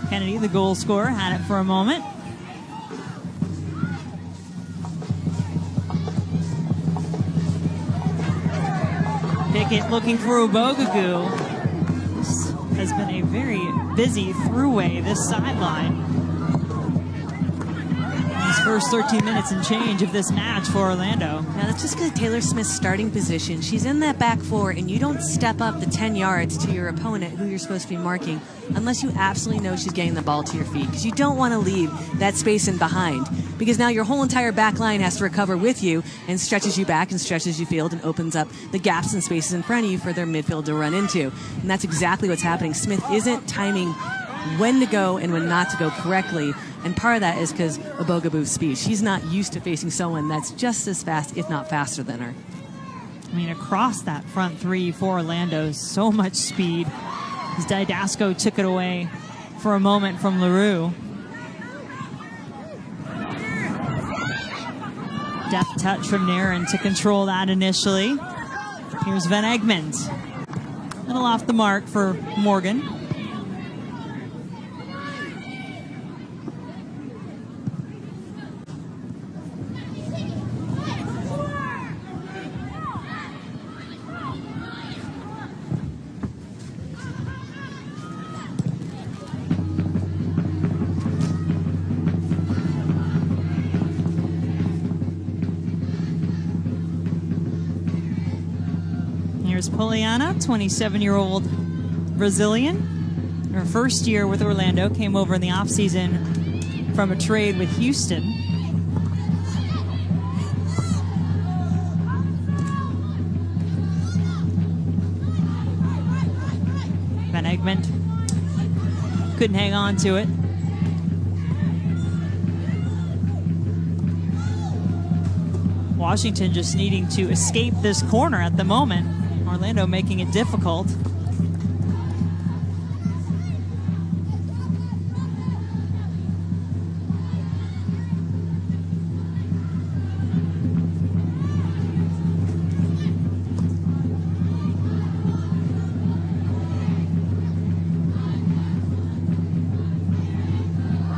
Kennedy, the goal scorer, had it for a moment. Pickett looking for Ubogagu. This has been a very busy throughway, this sideline. First 13 minutes and change of this match for Orlando. Now, that's just because Taylor Smith's starting position. She's in that back four, and you don't step up the 10 yards to your opponent, who you're supposed to be marking, unless you absolutely know she's getting the ball to your feet. Because you don't want to leave that space in behind. Because now your whole entire back line has to recover with you and stretches you back and stretches you field and opens up the gaps and spaces in front of you for their midfield to run into. And that's exactly what's happening. Smith isn't timing when to go and when not to go correctly. And part of that is because of Ubogagu's speed. She's not used to facing someone that's just as fast, if not faster than her. I mean, across that front three for Orlando, so much speed. As Dydasco took it away for a moment from Leroux. Deft touch from Nairn to control that initially. Here's Van Egmond. Little off the mark for Morgan. Poliana, 27 year old Brazilian. Her first year with Orlando came over in the offseason from a trade with Houston. Van Egmond couldn't hang on to it. Washington just needing to escape this corner at the moment. Orlando making it difficult.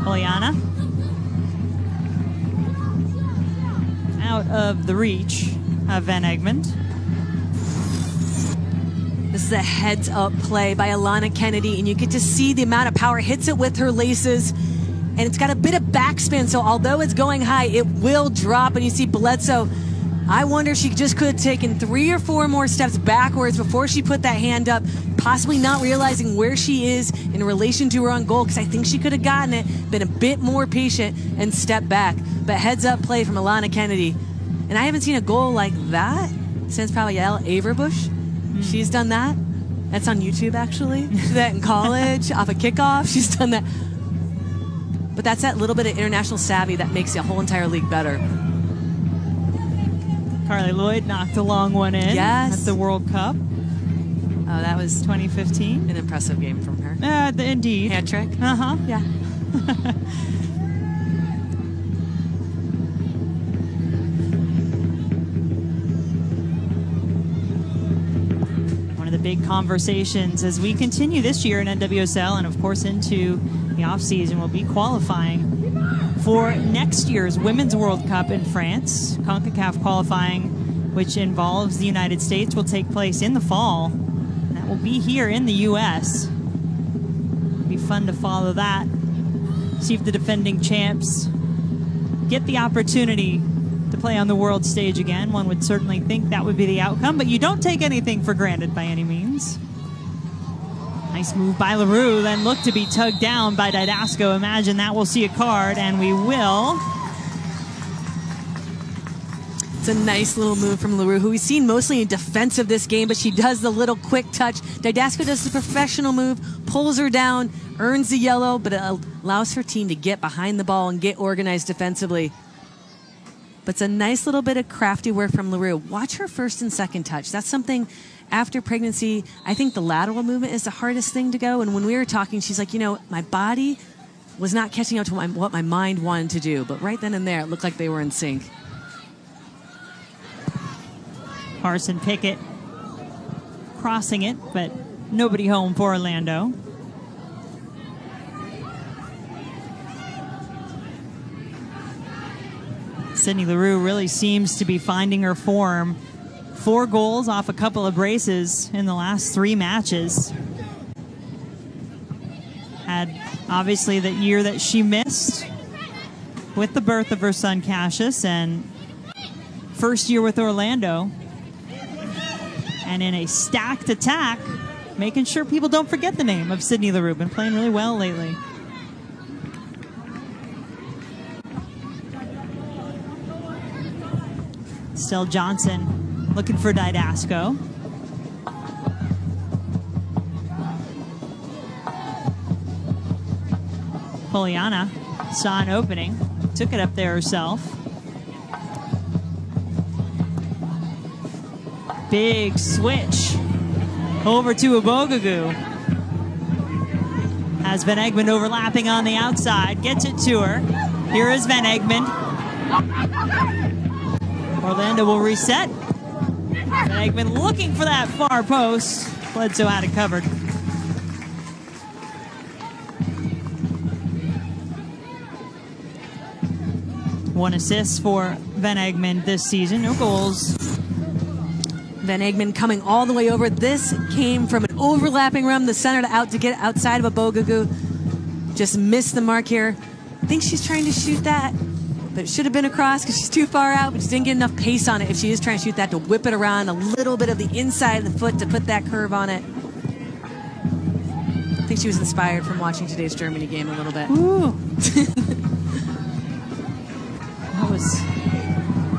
Poliana. Out of the reach of Van Egmond. A heads up play by Alanna Kennedy, and you get to see the amount of power. Hits it with her laces, and it's got a bit of backspin, so although it's going high, it will drop. And you see Bledsoe. I wonder if she just could have taken three or four more steps backwards before she put that hand up, possibly not realizing where she is in relation to her own goal, because I think she could have gotten it, been a bit more patient, and stepped back. But heads up play from Alanna Kennedy. And I haven't seen a goal like that since probably Yael Averbuch. She's done that. That's on YouTube, actually. She did that in college off a kickoff. She's done that. But that's that little bit of international savvy that makes the whole entire league better. Carli Lloyd knocked a long one in Yes. at the World Cup. Oh, that was 2015. An impressive game from her. Uh, the, indeed. Hand trick. Uh huh. Yeah. big conversations as we continue this year in NWSL and, of course, into the offseason We'll be qualifying for next year's Women's World Cup in France. CONCACAF qualifying, which involves the United States, will take place in the fall. That will be here in the U.S. Be fun to follow that. See if the defending champs get the opportunity play on the world stage again. One would certainly think that would be the outcome, but you don't take anything for granted by any means. Nice move by Leroux, then look to be tugged down by Dydasco. Imagine that we'll see a card, and we will. It's a nice little move from Leroux, who we've seen mostly in defense of this game, but she does the little quick touch. Dydasco does the professional move, pulls her down, earns the yellow, but it allows her team to get behind the ball and get organized defensively. But it's a nice little bit of crafty work from Leroux. Watch her first and second touch. That's something after pregnancy, I think the lateral movement is the hardest thing to go. And when we were talking, she's like, you know, my body was not catching up to what my mind wanted to do. But right then and there, it looked like they were in sync. Carson Pickett crossing it, but nobody home for Orlando. Sydney Leroux really seems to be finding her form. Four goals off a couple of braces in the last three matches. Had obviously that year that she missed with the birth of her son Cassius and first year with Orlando. And in a stacked attack, making sure people don't forget the name of Sydney Leroux. Been playing really well lately. Still Johnson looking for Dydasco. Poliana saw an opening, took it up there herself. Big switch over to Ubogagu. Has Van Egmond overlapping on the outside, gets it to her. Here is Van Egmond. Orlando will reset. Van Egmond looking for that far post. Bledsoe had it covered. One assist for Van Egmond this season. No goals. Van Egmond coming all the way over. This came from an overlapping rim, the center to out to get outside of Ubogagu. Just missed the mark here. I think she's trying to shoot that, but it should have been across because she's too far out, but she didn't get enough pace on it if she is trying to shoot that to whip it around a little bit of the inside of the foot to put that curve on it. I think she was inspired from watching today's Germany game a little bit. Ooh. that was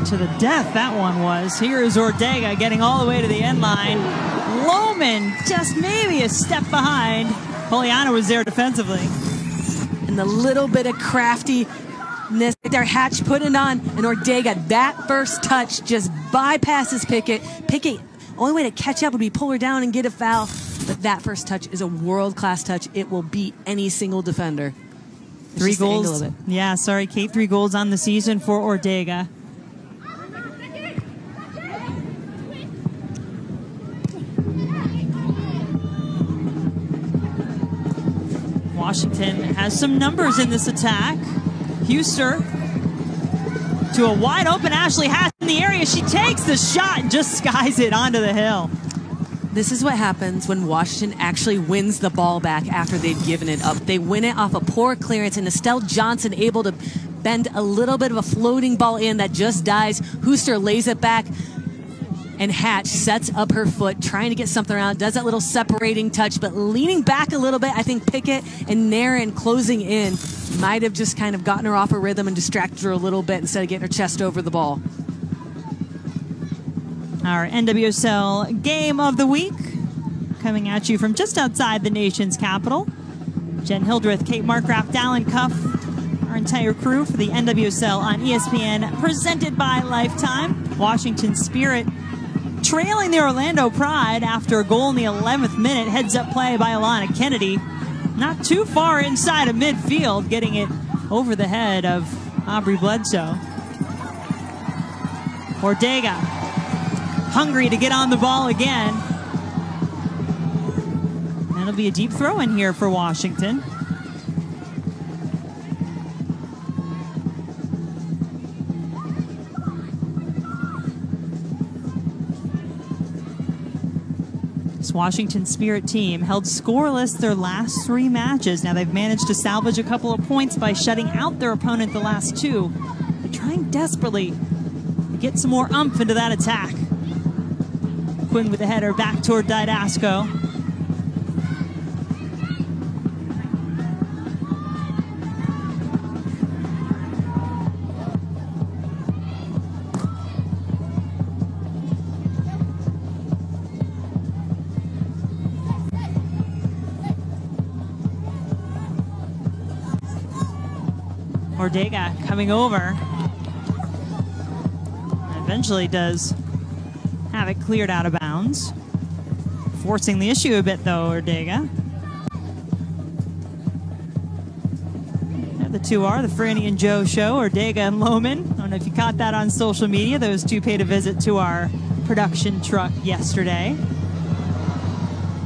to the death, that one was. Here is Ordega getting all the way to the end line. Lohman just maybe a step behind. Poliana was there defensively. And the little bit of there, Hatch put it on, and Ordega, that first touch just bypasses Pickett. Pickett, only way to catch up would be pull her down and get a foul. But that first touch is a world-class touch. It will beat any single defender. It's three just the angle goals. Yeah, sorry, Kate. Three goals on the season for Ordega. Washington has some numbers in this attack. Huster to a wide open Ashley Hatch in the area. She takes the shot and just skies it onto the hill. This is what happens when Washington actually wins the ball back after they've given it up. They win it off a poor clearance, and Estelle Johnson able to bend a little bit of a floating ball in that just dies. Huster lays it back, and Hatch sets up her foot, trying to get something around, does that little separating touch, but leaning back a little bit. I think Pickett and Nairn closing in might have just kind of gotten her off her rhythm and distracted her a little bit instead of getting her chest over the ball. Our NWSL game of the week coming at you from just outside the nation's capital. Jenn Hildreth, Kate Markgraf, Dalen Cuff, our entire crew for the NWSL on ESPN, presented by Lifetime. Washington Spirit trailing the Orlando Pride after a goal in the 11th minute. Heads up play by Alanna Kennedy. Not too far inside of midfield, getting it over the head of Aubrey Bledsoe. Ordega hungry to get on the ball again. That'll be a deep throw in here for Washington. Washington Spirit team held scoreless their last three matches. Now they've managed to salvage a couple of points by shutting out their opponent the last two. They're trying desperately to get some more umph into that attack. Quinn with the header back toward Dydasco. Ordega coming over. Eventually does have it cleared out of bounds. Forcing the issue a bit though, Ordega. There the two are, the Franny and Joe show, Ordega and Lohman. I don't know if you caught that on social media. Those two paid a visit to our production truck yesterday.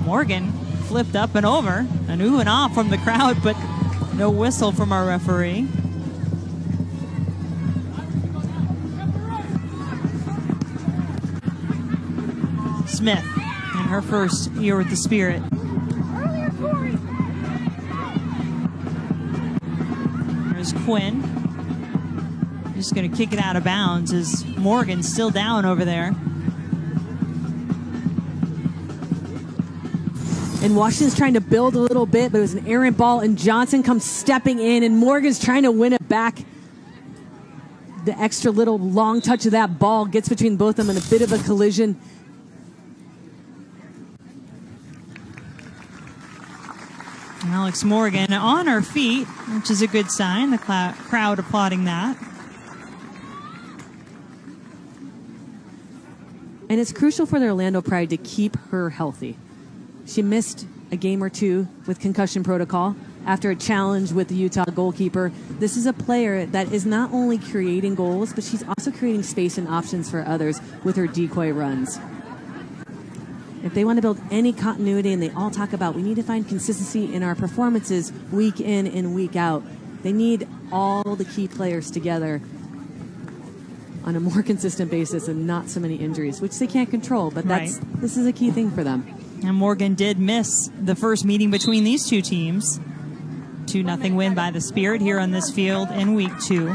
Morgan flipped up and over, an ooh and ah from the crowd, but no whistle from our referee. Smith in her first year with the Spirit. There's Quinn. Just going to kick it out of bounds as Morgan's still down over there. And Washington's trying to build a little bit, but it was an errant ball, and Johnson comes stepping in, and Morgan's trying to win it back. The extra little long touch of that ball gets between both of them in a bit of a collision. Alex Morgan on her feet, which is a good sign. The crowd applauding that. And it's crucial for the Orlando Pride to keep her healthy. She missed a game or two with concussion protocol. after a challenge with the Utah goalkeeper. This is a player that is not only creating goals, but she's also creating space and options for others with her decoy runs. If they want to build any continuity, and they all talk about we need to find consistency in our performances week in and week out, they need all the key players together on a more consistent basis and not so many injuries, which they can't control. But that's Right. this is a key thing for them. And Morgan did miss the first meeting between these two teams. 2 nothing win by the Spirit here on this field in week two.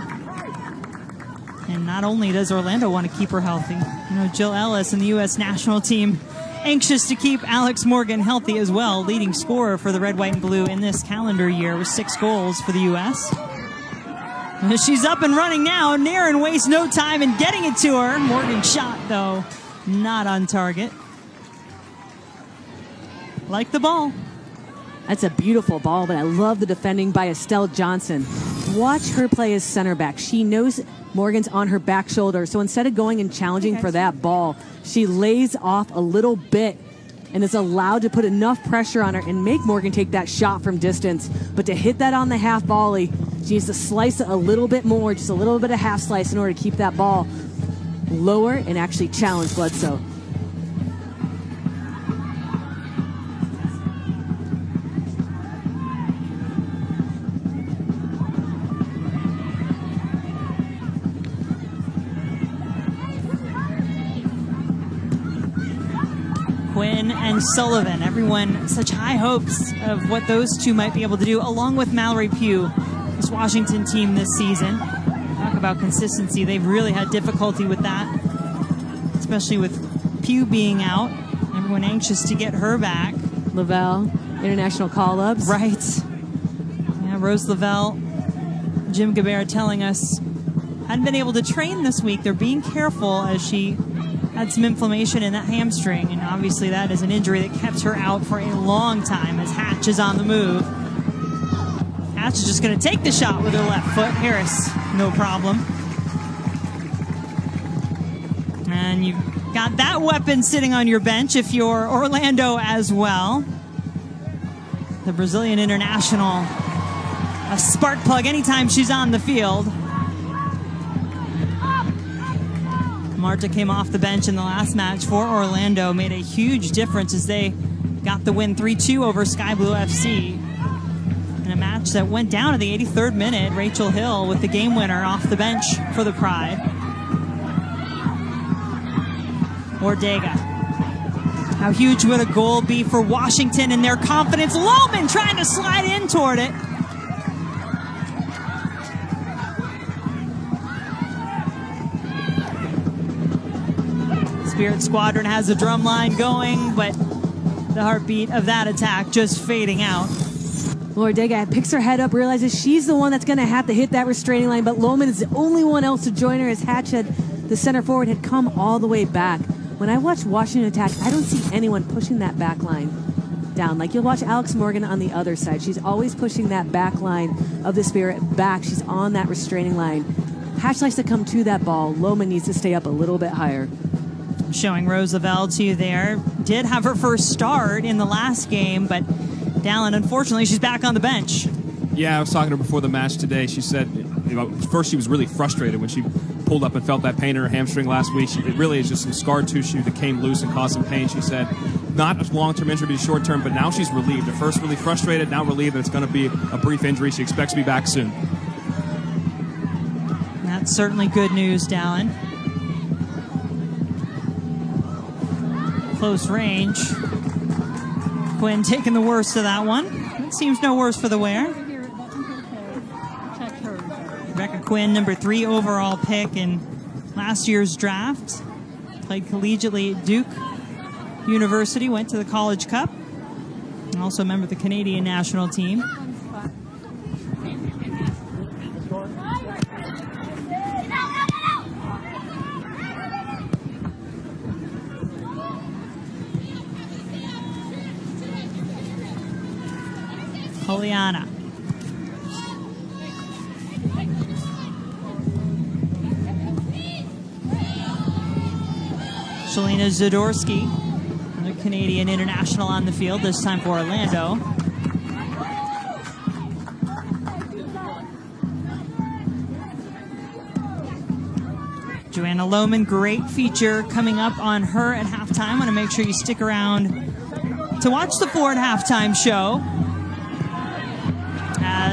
And not only does Orlando want to keep her healthy, you know, Jill Ellis and the U.S. national team anxious to keep Alex Morgan healthy as well, leading scorer for the red, white, and blue in this calendar year with six goals for the U.S. She's up and running now. Nairn wastes no time in getting it to her. Morgan shot, though, not on target. Like the ball. That's a beautiful ball, but I love the defending by Estelle Johnson. Watch her play as center back. She knows Morgan's on her back shoulder, so instead of going and challenging for that ball, she lays off a little bit and is allowed to put enough pressure on her and make Morgan take that shot from distance. But to hit that on the half volley, she needs to slice it a little bit more, just a little bit of half slice in order to keep that ball lower and actually challenge Bledsoe. Quinn and Sullivan. Everyone, such high hopes of what those two might be able to do, along with Mallory Pugh, this Washington team this season. Talk about consistency. They've really had difficulty with that, especially with Pugh being out. Everyone anxious to get her back. Lavelle, international call ups. Right. Yeah, Rose Lavelle, Jim Gabarra telling us, hadn't been able to train this week. They're being careful as she had some inflammation in that hamstring, and obviously that is an injury that kept her out for a long time as Hatch is on the move. Hatch is just going to take the shot with her left foot. Harris, no problem. And you've got that weapon sitting on your bench if you're Orlando as well. The Brazilian international, a spark plug anytime she's on the field. Marta came off the bench in the last match for Orlando, made a huge difference as they got the win 3 2 over Sky Blue FC. In a match that went down at the 83rd minute, Rachel Hill with the game winner off the bench for the Pride. Ordega. How huge would a goal be for Washington and their confidence? Lohman trying to slide in toward it. Spirit Squadron has the drum line going, but the heartbeat of that attack just fading out. Ordega picks her head up, realizes she's the one that's going to have to hit that restraining line, but Lohman is the only one else to join her as Hatch had, the center forward, had come all the way back. When I watch Washington attack, I don't see anyone pushing that back line down. Like you'll watch Alex Morgan on the other side. She's always pushing that back line of the Spirit back. She's on that restraining line. Hatch likes to come to that ball. Lohman needs to stay up a little bit higher. Showing Rose Lavelle to you there. Did have her first start in the last game, but Dalen, unfortunately, she's back on the bench. Yeah, I was talking to her before the match today. She said, you know, first she was really frustrated when she pulled up and felt that pain in her hamstring last week. She, it really is just some scar tissue that came loose and caused some pain. She said, not a long-term injury, but short term. But now she's relieved. At first, really frustrated. Now relieved that it's going to be a brief injury. She expects to be back soon. That's certainly good news, Dalen. Close range. Quinn taking the worst of that one. It seems no worse for the wear. Rebecca Quinn, number three overall pick in last year's draft. Played collegiately at Duke University, went to the College Cup, and also a member of the Canadian national team. Liana. Shelina Zadorsky, another Canadian international on the field, this time for Orlando. Joanna Lohman, great feature coming up on her at halftime. I want to make sure you stick around to watch the Ford halftime show.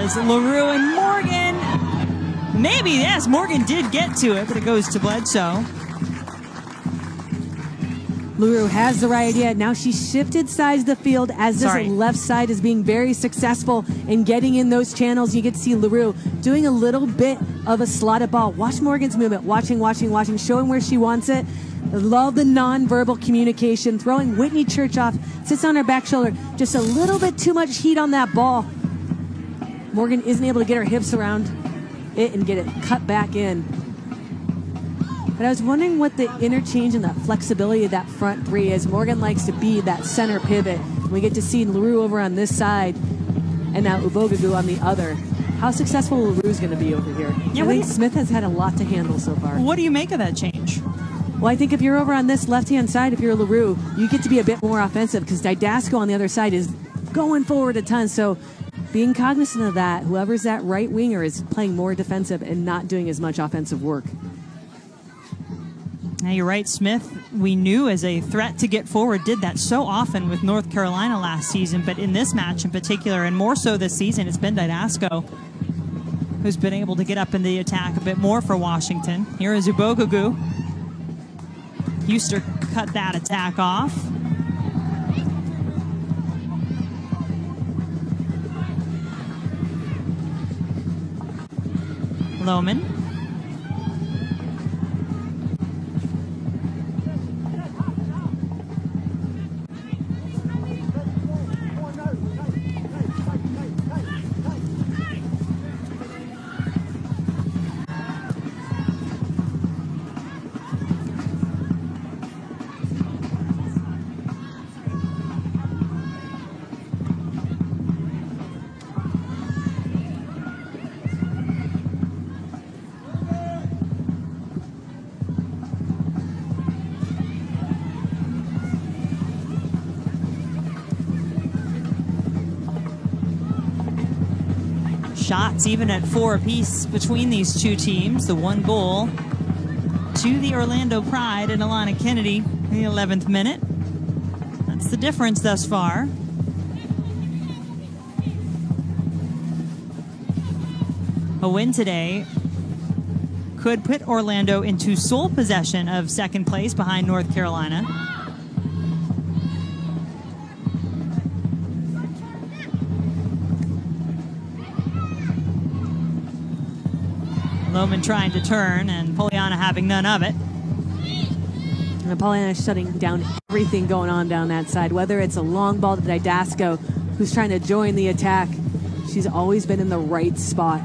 As Leroux and Morgan, maybe, yes, Morgan did get to it, but it goes to Bledsoe. Leroux has the right idea. Now she shifted sides of the field as this Sorry. left side is being very successful in getting in those channels. You get to see Leroux doing a little bit of a slotted ball. Watch Morgan's movement. Watching, watching, watching, showing where she wants it. Love the nonverbal communication. Throwing Whitney Church off, sits on her back shoulder. Just a little bit too much heat on that ball. Morgan isn't able to get her hips around it and get it cut back in. But I was wondering what the interchange and the flexibility of that front three is. Morgan likes to be that center pivot. We get to see Leroux over on this side and now Ubogagu on the other. How successful Leroux's going to be over here? Yeah, I think you- Smith has had a lot to handle so far. What do you make of that change? Well, I think if you're over on this left-hand side, if you're Leroux, you get to be a bit more offensive because Dydasco on the other side is going forward a ton. So being cognizant of that, whoever's that right winger is playing more defensive and not doing as much offensive work. Now you're right, Smith. We knew as a threat to get forward, did that so often with North Carolina last season, but in this match in particular, and more so this season, it's been Dydasco who's been able to get up in the attack a bit more for Washington. Here is Ubogagu. Huster cut that attack off. Lohman. Shots even at four apiece between these two teams. The one goal to the Orlando Pride and Alanna Kennedy in the 11th minute. That's the difference thus far. A win today could put Orlando into sole possession of second place behind North Carolina. Lohman trying to turn and Poliana having none of it. And is shutting down everything going on down that side, whether it's a long ball to Dydasco, who's trying to join the attack. She's always been in the right spot.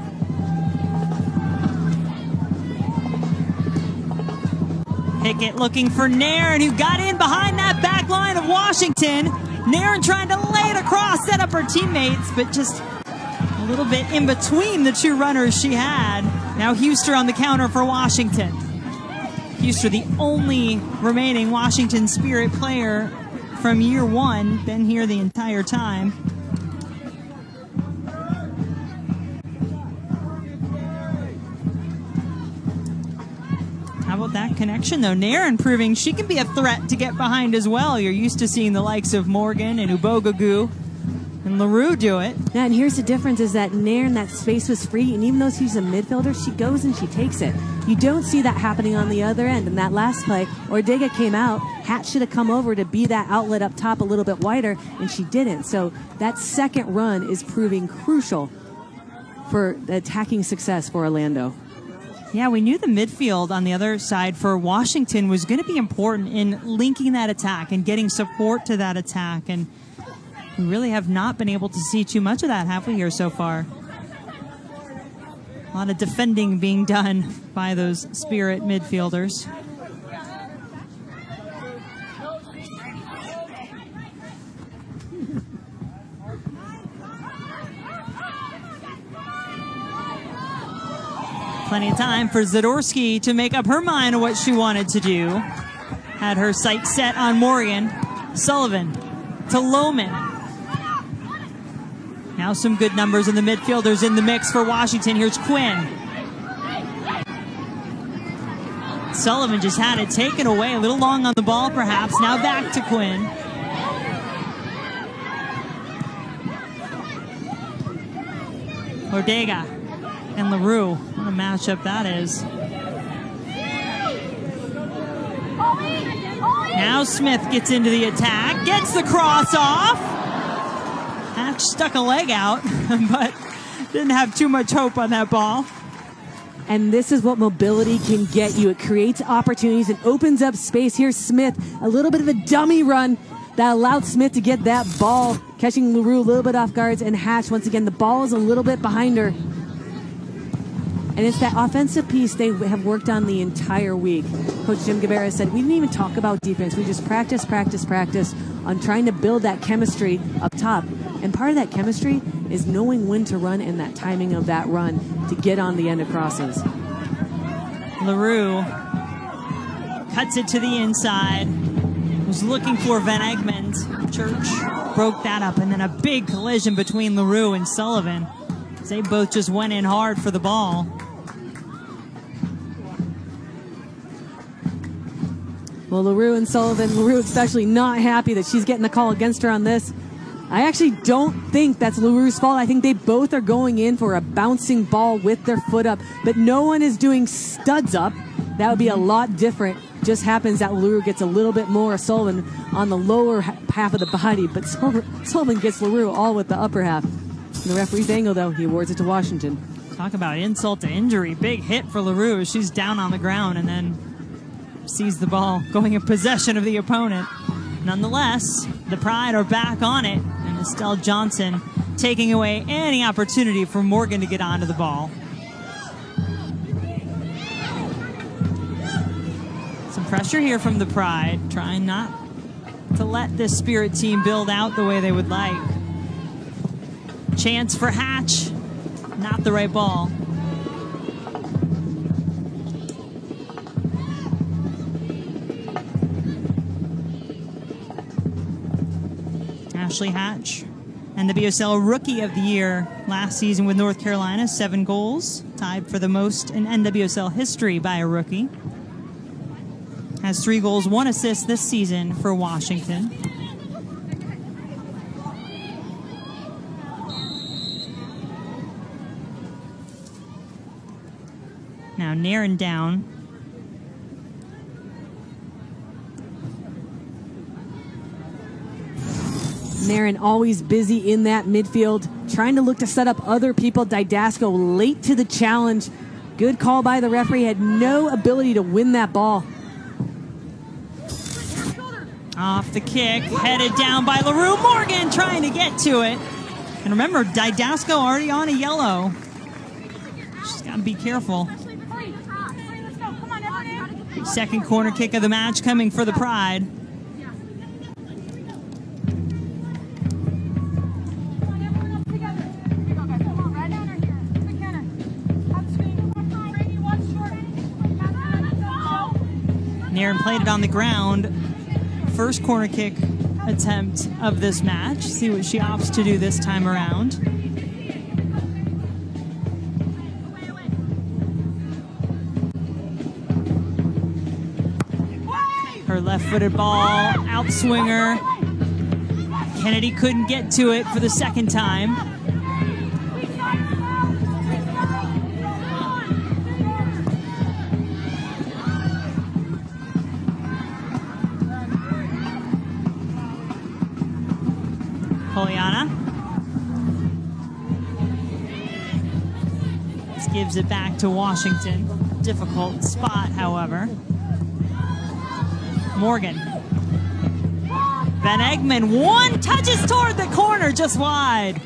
Pickett looking for Nairn, who got in behind that back line of Washington. Nairn trying to lay it across, set up her teammates, but just a little bit in between the two runners she had. Now Huster on the counter for Washington. Huster, the only remaining Washington Spirit player from year one, been here the entire time. How about that connection, though? Nairn proving she can be a threat to get behind as well. You're used to seeing the likes of Morgan and Ubogagu and Leroux do it. Yeah, and here's the difference is that Nairn, that space was free, and even though she's a midfielder, she goes and she takes it. You don't see that happening on the other end. In that last play, Ordega came out, Hat should have come over to be that outlet up top a little bit wider, and she didn't. So that second run is proving crucial for the attacking success for Orlando. Yeah, we knew the midfield on the other side for Washington was going to be important in linking that attack and getting support to that attack. And we really have not been able to see too much of that, have we, here so far? A lot of defending being done by those Spirit midfielders. Plenty of time for Zadorsky to make up her mind on what she wanted to do. Had her sight set on Morgan. Sullivan to Lohman. Now some good numbers in the midfielders in the mix for Washington. Here's Quinn. Sullivan just had it taken away. A little long on the ball, perhaps. Now back to Quinn. Ordega and Leroux. What a matchup that is. Now Smith gets into the attack, gets the cross off. Hatch stuck a leg out, but didn't have too much hope on that ball. And this is what mobility can get you. It creates opportunities and opens up space. Here's Smith, a little bit of a dummy run that allowed Smith to get that ball, catching Leroux a little bit off guards. And Hatch, once again, the ball is a little bit behind her. And it's that offensive piece they have worked on the entire week. Coach Jim Gabarra said, we didn't even talk about defense. We just practice, practice, practice on trying to build that chemistry up top. And part of that chemistry is knowing when to run and that timing of that run to get on the end of crosses. Leroux cuts it to the inside. Was looking for Van Egmond. Church broke that up, and then a big collision between Leroux and Sullivan. They both just went in hard for the ball. Well, Leroux and Sullivan, Leroux especially not happy that she's getting the call against her on this. I actually don't think that's Leroux's fault. I think they both are going in for a bouncing ball with their foot up, but no one is doing studs up. That would be a lot different. Just happens that Leroux gets a little bit more Sullivan on the lower half of the body, but Sullivan gets Leroux all with the upper half. The referee's angle, though, he awards it to Washington. Talk about insult to injury. Big hit for Leroux. She's down on the ground and then sees the ball going in possession of the opponent. Nonetheless, the Pride are back on it, and Estelle Johnson taking away any opportunity for Morgan to get onto the ball. Some pressure here from the Pride, trying not to let this Spirit team build out the way they would like. Chance for Hatch. Not the right ball. Ashley Hatch, NWSL Rookie of the Year last season with North Carolina, seven goals, tied for the most in NWSL history by a rookie. Has three goals, one assist this season for Washington. Now Nairn down. Nairn always busy in that midfield, trying to look to set up other people. Dydasco late to the challenge. Good call by the referee. Had no ability to win that ball. Off the kick, headed down by Leroux Morgan, trying to get to it. And remember, Dydasco already on a yellow. She's got to be careful. Second corner kick of the match coming for the Pride. Nairn played it on the ground. First corner kick attempt of this match. See what she opts to do this time around. Her left-footed ball, outswinger. Kennedy couldn't get to it for the second time. Poliana. This gives it back to Washington. Difficult spot, however. Morgan. Van Egmond, one touches toward the corner, just wide.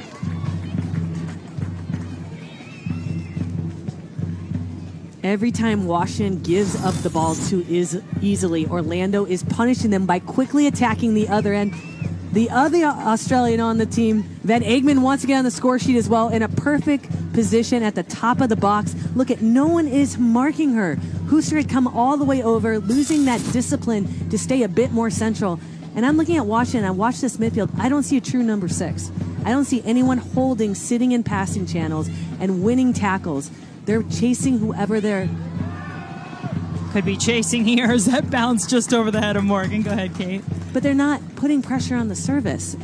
Every time Washington gives up the ball too is easily, Orlando is punishing them by quickly attacking the other end. The other Australian on the team, Van Egmond, once again on the score sheet as well, in a perfect position at the top of the box. Look at no one is marking her. Huster had come all the way over, losing that discipline to stay a bit more central. And I'm looking at Washington. I watch this midfield. I don't see a true number six. I don't see anyone holding, sitting in passing channels and winning tackles. They're chasing whoever their Could be chasing here as that bounce just over the head of Morgan. Go ahead, Kate. But they're not putting pressure on the service.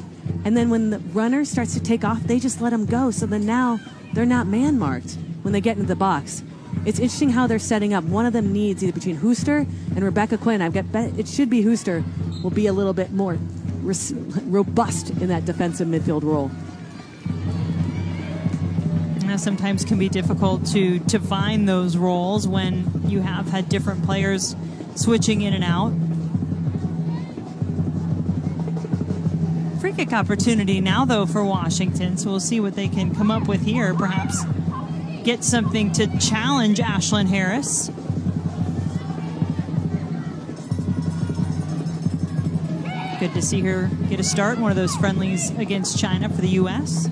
And then when the runner starts to take off, they just let them go. So then now they're not man marked when they get into the box. It's interesting how they're setting up. One of them needs either between Huster and Rebecca Quinn. I've got bet it should be Huster will be a little bit more robust in that defensive midfield role. Now, sometimes can be difficult to to find those roles when you have had different players switching in and out. Free kick opportunity now, though, for Washington. So we'll see what they can come up with here. Perhaps get something to challenge Ashlyn Harris. Good to see her get a start in one of those friendlies against China for the U.S.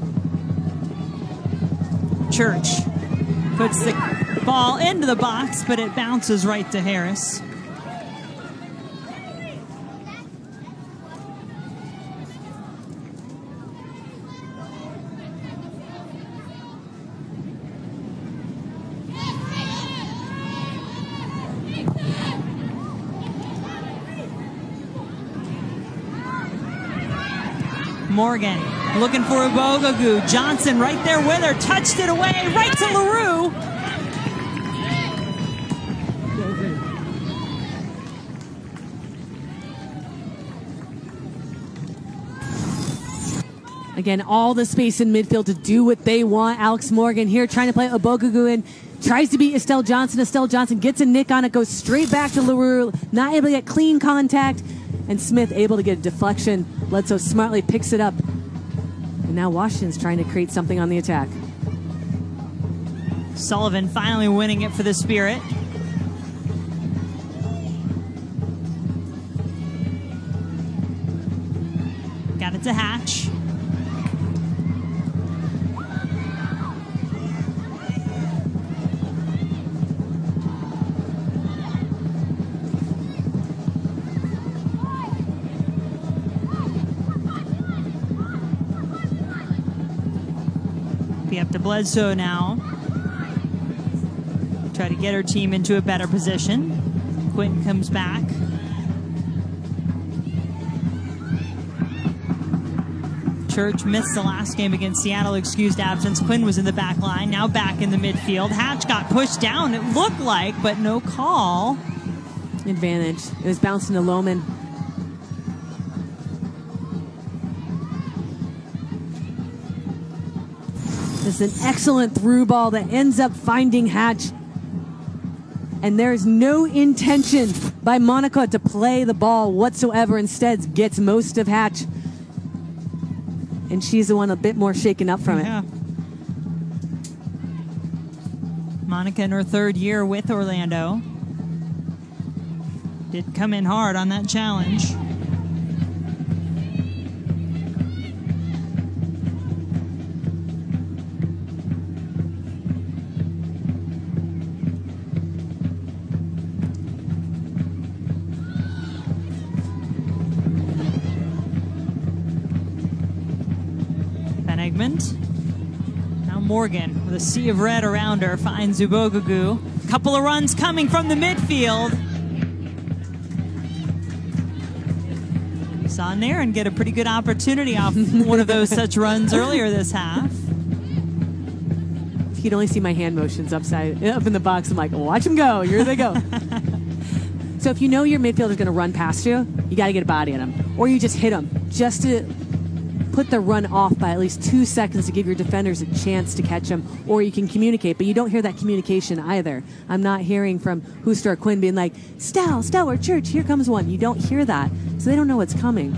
Church puts the ball into the box, but it bounces right to Harris. Morgan looking for Ubogagu. Johnson right there with her. Touched it away right to Leroux. Again, all the space in midfield to do what they want. Alex Morgan here trying to play Ubogagu in. Tries to beat Estelle Johnson. Estelle Johnson gets a nick on it, goes straight back to Leroux. Not able to get clean contact. And Smith able to get a deflection. Bledsoe smartly picks it up. And now Washington's trying to create something on the attack. Sullivan finally winning it for the Spirit. Got it to Hatch. Bledsoe now. Try to get her team into a better position. Quinn comes back. Church missed the last game against Seattle, excused absence. Quinn was in the back line, now back in the midfield. Hatch got pushed down, it looked like, but no call. Advantage. It was bouncing to Lohman. Is an excellent through ball that ends up finding Hatch. And there's no intention by Monica to play the ball whatsoever. Instead, gets most of Hatch. And she's the one a bit more shaken up from Yeah. it. Monica in her third year with Orlando. Did come in hard on that challenge. Morgan with a sea of red around her finds Ubogagu. Couple of runs coming from the midfield. Saw Nairn get a pretty good opportunity off one of those such runs earlier this half. If you could only see my hand motions upside up in the box, I'm like, watch them go. Here they go. so if you know your midfielder's going to run past you, you got to get a body on him, or you just hit him just to put the run off by at least two seconds to give your defenders a chance to catch him, or you can communicate. But you don't hear that communication either. I'm not hearing from Huster or Quinn being like, Stel, Stel, or Church, here comes one. You don't hear that, so they don't know what's coming.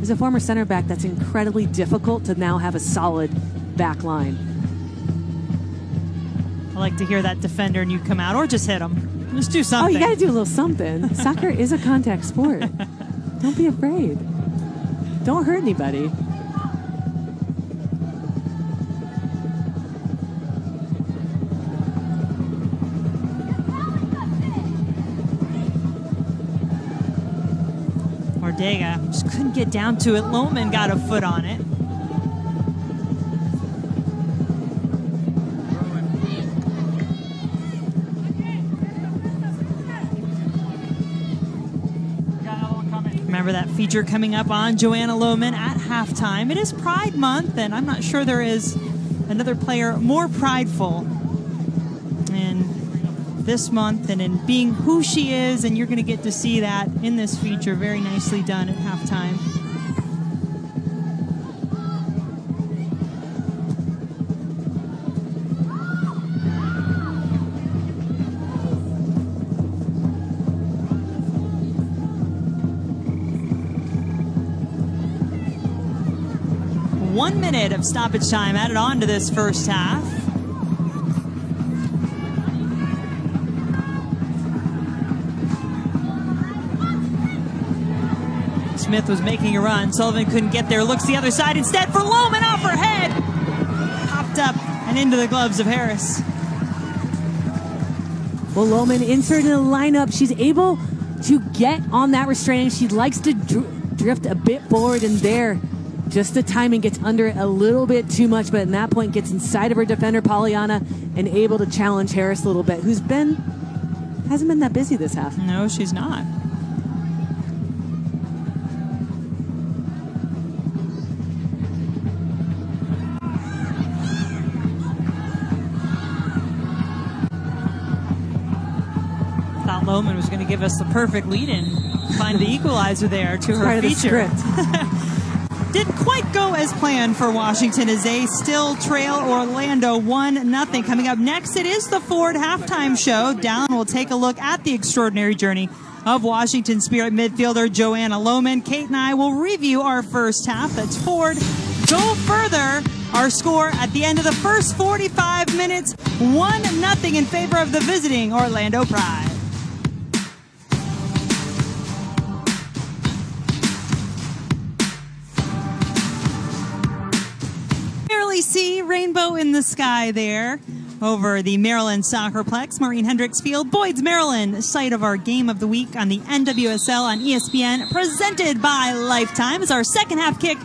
As a former center back, that's incredibly difficult to now have a solid back line. I like to hear that defender and you come out or just hit him. Just do something. Oh, you got to do a little something. Soccer is a contact sport. Don't be afraid. Don't hurt anybody. Ordega. Just couldn't get down to it. Lohman got a foot on it. Remember that feature coming up on Joanna Lohman at halftime. It is Pride Month, and I'm not sure there is another player more prideful this month and in being who she is, and you're going to get to see that in this feature. Very nicely done at halftime. One minute of stoppage time added on to this first half. Smith was making a run. Sullivan couldn't get there. Looks the other side instead for Lohman off her head. Popped up and into the gloves of Harris. Well, Lohman inserted in the lineup. She's able to get on that restraining. She likes to dr- drift a bit forward, and there, just the timing gets under it a little bit too much. But at that point, gets inside of her defender, Poliana, and able to challenge Harris a little bit, who's been hasn't been that busy this half. No, she's not. Lohman was going to give us the perfect lead in, find the equalizer there to her Part of the feature. Didn't quite go as planned for Washington as they still trail Orlando 1 nothing. Coming up next, it is the Ford halftime show. Down will take a look at the extraordinary journey of Washington Spirit midfielder Joanna Lohman. Kate and I will review our first half. That's Ford. Go further. Our score at the end of the first 45 minutes 1 nothing in favor of the visiting Orlando Pride. Rainbow in the sky there over the Maryland Soccerplex, Maureen Hendricks Field, Boyds, Maryland, site of our game of the week on the NWSL on ESPN, presented by Lifetime. As our second half kick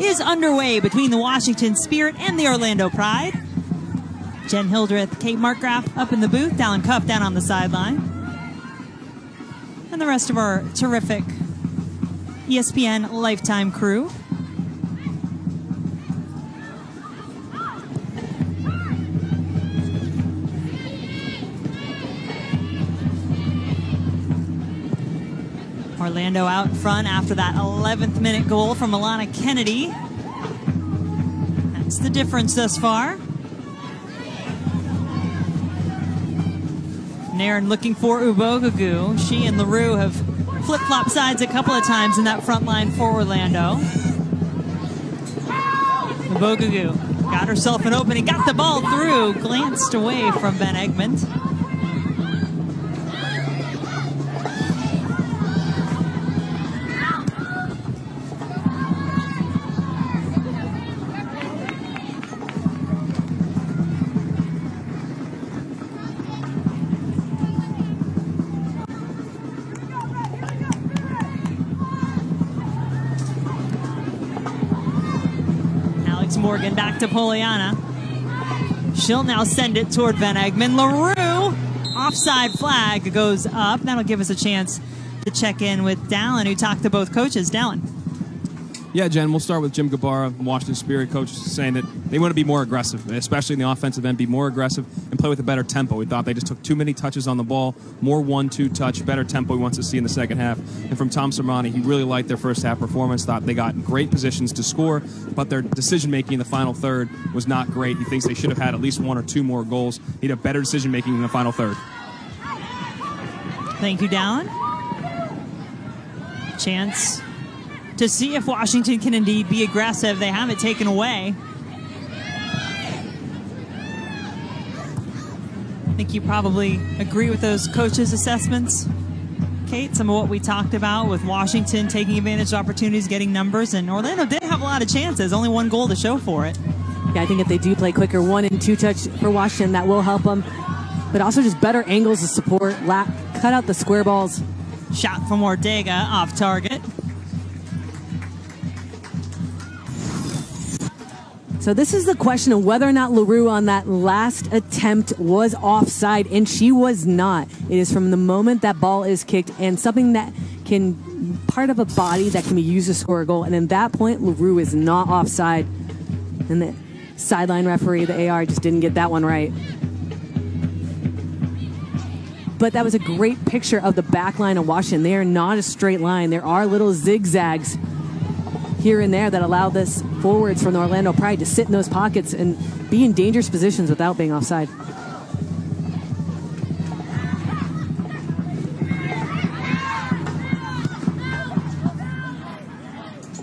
is underway between the Washington Spirit and the Orlando Pride. Jenn Hildreth, Kate Markgraf up in the booth, Dalen Cuff down on the sideline. And the rest of our terrific ESPN Lifetime crew. Orlando out in front after that 11th minute goal from Alanna Kennedy. That's the difference thus far. Nairn looking for Ubogagu. She and Leroux have flip-flop sides a couple of times in that front line for Orlando. Ubogagu got herself an opening, got the ball through, glanced away from Van Egmond. To Poliana. She'll now send it toward Van Egmond. Leroux, offside flag goes up. That'll give us a chance to check in with Dalen, who talked to both coaches. Dalen. Yeah, Jenn, we'll start with Jim Gabarra, Washington Spirit coach, saying that they want to be more aggressive, especially in the offensive end, be more aggressive and play with a better tempo. We thought they just took too many touches on the ball, more one-two touch, better tempo he wants to see in the second half. And from Tom Sermanni, he really liked their first half performance, thought they got great positions to score, but their decision-making in the final third was not great. He thinks they should have had at least one or two more goals. Need a better decision-making in the final third. Thank you, Dalen. Chance to see if Washington can indeed be aggressive. They have it taken away. I think you probably agree with those coaches' assessments. Kate, some of what we talked about with Washington taking advantage of opportunities, getting numbers, and Orlando did have a lot of chances, only one goal to show for it. Yeah, I think if they do play quicker, one and two touch for Washington, that will help them. But also just better angles of support, lap, cut out the square balls. Shot from Ordega off target. So this is the question of whether or not Leroux on that last attempt was offside, and she was not. It is from the moment that ball is kicked, and something that can part of a body that can be used to score a goal. And in that point, Leroux is not offside. And the sideline referee, the AR, just didn't get that one right. But that was a great picture of the back line of Washington. They are not a straight line. There are little zigzags here and there that allow this forwards from the Orlando Pride to sit in those pockets and be in dangerous positions without being offside.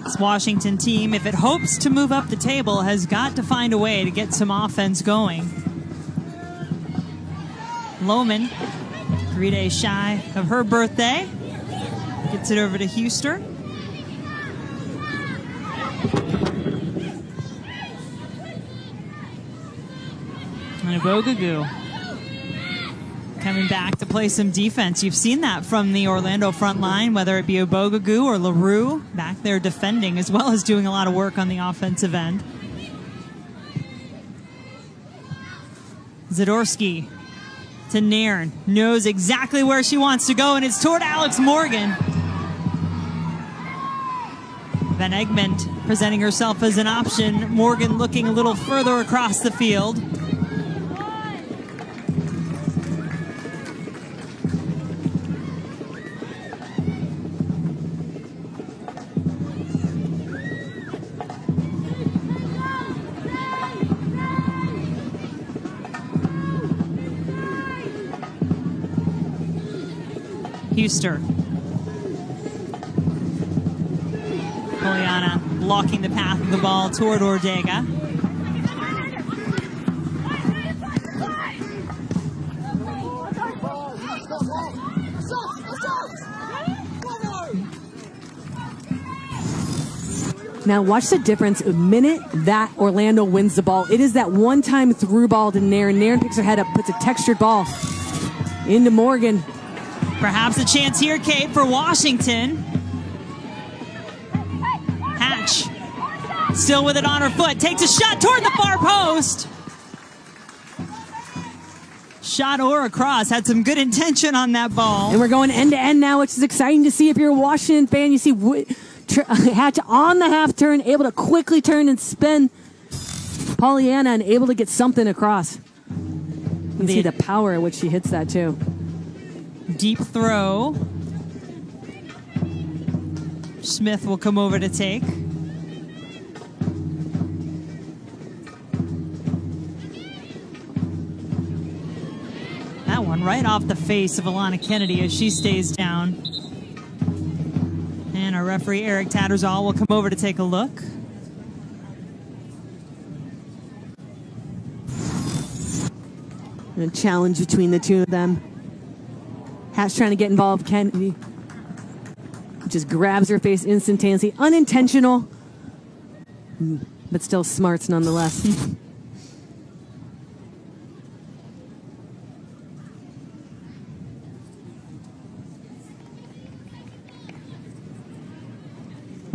This Washington team, if it hopes to move up the table, has got to find a way to get some offense going. Lohman, three days shy of her birthday, gets it over to Houston. And Ubogagu coming back to play some defense. You've seen that from the Orlando front line, whether it be Ubogagu or Leroux, back there defending as well as doing a lot of work on the offensive end. Zadorsky to Nairn, knows exactly where she wants to go, and it's toward Alex Morgan. Van Egmond presenting herself as an option. Morgan looking a little further across the field. Huster. Poliana blocking the path of the ball toward Ordega. Now watch the difference. The minute that Orlando wins the ball, it is that one-time through ball to Nairn. Nairn picks her head up, puts a textured ball into Morgan. Perhaps a chance here, Kate, for Washington. Still with it on her foot. Takes a shot toward the far post. Shot or across. Had some good intention on that ball. And we're going end to end now, which is exciting to see if you're a Washington fan. You see Hatch on the half turn, able to quickly turn and spin Poliana and able to get something across. You can see the power at which she hits that too. Deep throw. Smith will come over to take. One right off the face of Alanna Kennedy as she stays down. And our referee Eric Tattersall will come over to take a look. And a challenge between the two of them. Hatch trying to get involved. Kennedy just grabs her face instantaneously. Unintentional, but still smarts nonetheless.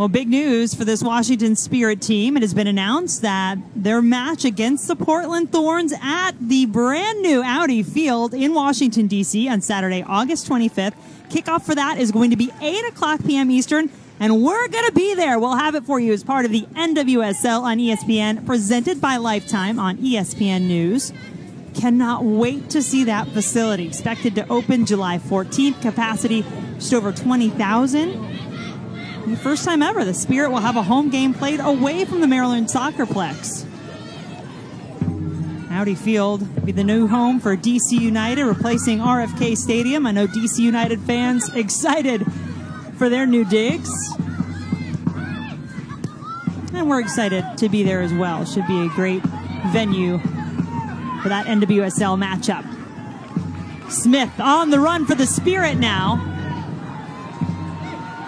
Well, big news for this Washington Spirit team. It has been announced that their match against the Portland Thorns at the brand new Audi Field in Washington, D.C. on Saturday, August 25th. Kickoff for that is going to be 8 o'clock p.m. Eastern, and we're going to be there. We'll have it for you as part of the NWSL on ESPN, presented by Lifetime on ESPN News. Cannot wait to see that facility. Expected to open July 14th. Capacity just over 20,000. The first time ever, the Spirit will have a home game played away from the Maryland Soccerplex. Audi Field will be the new home for DC United, replacing RFK Stadium. I know DC United fans excited for their new digs. And we're excited to be there as well. Should be a great venue for that NWSL matchup. Smith on the run for the Spirit now.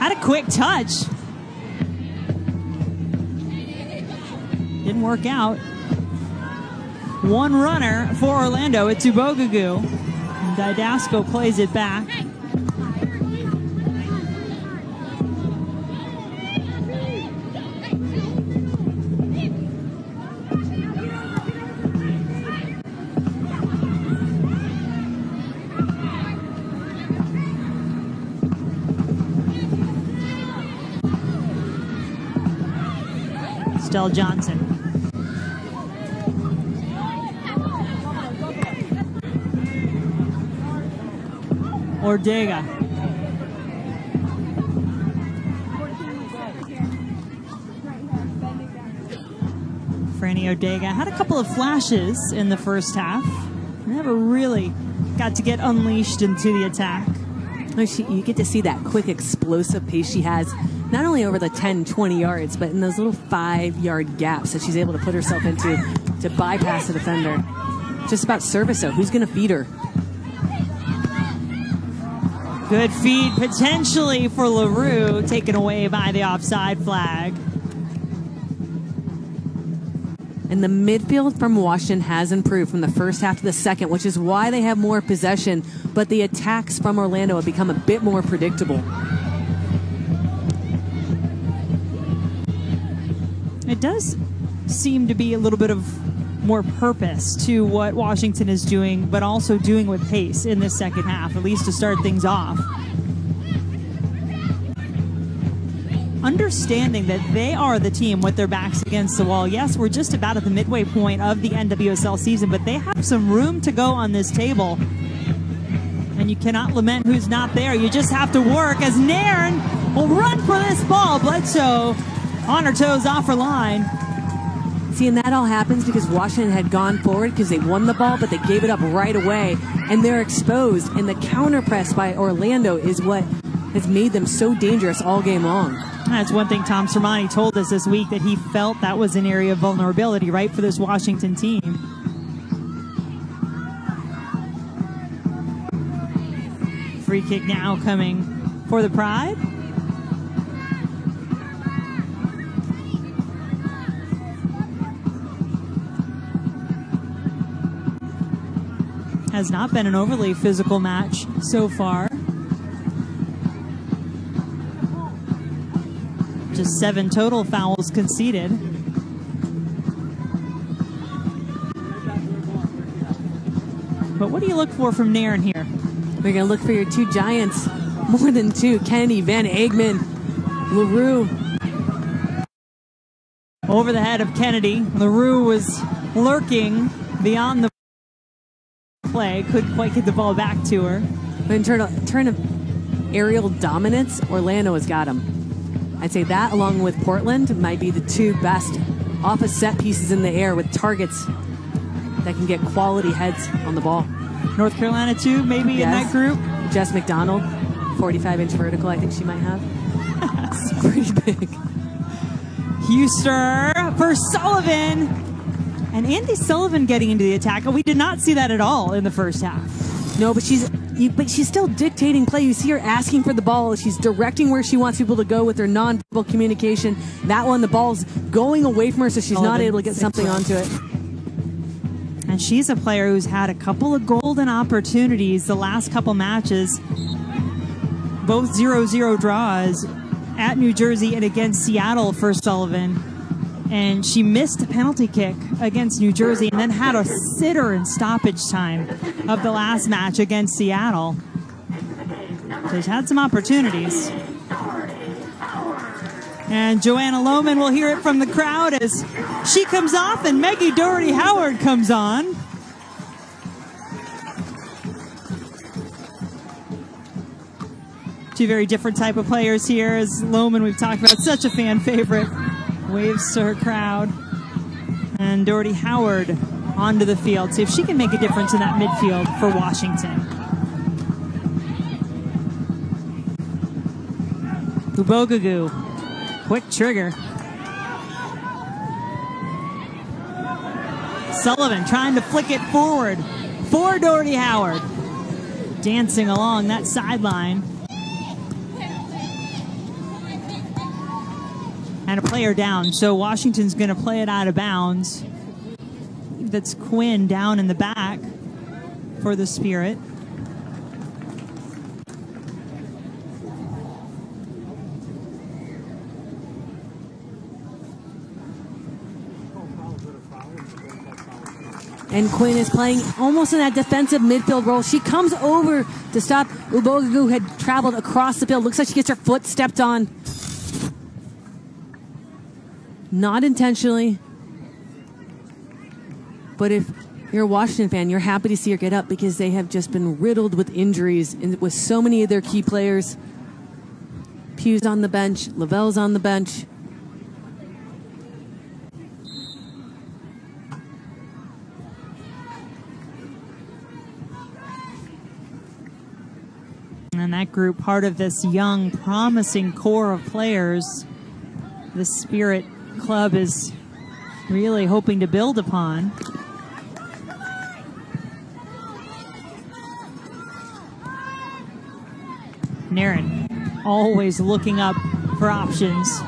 Had a quick touch. Didn't work out. One runner for Orlando. It's. And Dydasco plays it back. Stell Johnson. Ordega. Franny Ordega had a couple of flashes in the first half. Never really got to get unleashed into the attack. Oh, you get to see that quick, explosive pace she has, not only over the 10, 20 yards, but in those little five yard gaps that she's able to put herself into to bypass the defender. Just about service, though. Who's going to feed her? Good feed potentially for Leroux, taken away by the offside flag. And the midfield from Washington has improved from the first half to the second, which is why they have more possession. But the attacks from Orlando have become a bit more predictable. It does seem to be a little bit of more purpose to what Washington is doing, but also doing with pace in this second half, at least to start things off. Understanding that they are the team with their backs against the wall. Yes, we're just about at the midway point of the NWSL season, but they have some room to go on this table. And you cannot lament who's not there. You just have to work as Nairn will run for this ball. Bledsoe on her toes off her line. See, and that all happens because Washington had gone forward because they won the ball, but they gave it up right away, and they're exposed. And the counter press by Orlando is what has made them so dangerous all game long. That's one thing Tom Sermanni told us this week that he felt that was an area of vulnerability, right, for this Washington team. Free kick now coming for the Pride. Has not been an overly physical match so far. Seven total fouls conceded. But what do you look for from Nairn here? We're going to look for your two giants, more than two Kennedy, Van Egmond, Leroux. Over the head of Kennedy. Leroux was lurking beyond the play, couldn't quite get the ball back to her. But in turn turn of aerial dominance, Orlando has got him. I'd say that, along with Portland, might be the two best off of set pieces in the air with targets that can get quality heads on the ball. North Carolina, too, maybe yes. in that group? Jess McDonald, 45 inch vertical, I think she might have. it's pretty big. Huster for Sullivan. And Andi Sullivan getting into the attack. We did not see that at all in the first half. No, but she's you, but she's still dictating play. You see her asking for the ball. She's directing where she wants people to go with her nonverbal communication. That one, the ball's going away from her, so she's oh, not able to get something onto it. And she's a player who's had a couple of golden opportunities the last couple matches, both 0 0 draws at New Jersey and against Seattle for Sullivan and she missed a penalty kick against New Jersey and then had a sitter in stoppage time of the last match against Seattle. So she's had some opportunities. And Joanna Lohman will hear it from the crowd as she comes off and Meggie Dougherty Howard comes on. Two very different type of players here as Lohman we've talked about, such a fan favorite waves to her crowd. And Dougherty Howard onto the field. See if she can make a difference in that midfield for Washington. Ubogagu, quick trigger. Sullivan trying to flick it forward for Dougherty Howard. Dancing along that sideline. And a player down. So Washington's going to play it out of bounds. That's Quinn down in the back for the Spirit. And Quinn is playing almost in that defensive midfield role. She comes over to stop Ubogagu, who had traveled across the field. Looks like she gets her foot stepped on. Not intentionally. But if you're a Washington fan, you're happy to see her get up because they have just been riddled with injuries with so many of their key players. Pugh's on the bench, Lavelle's on the bench. And that group, part of this young, promising core of players, the Spirit Club is really hoping to build upon. Nairn always looking up for options.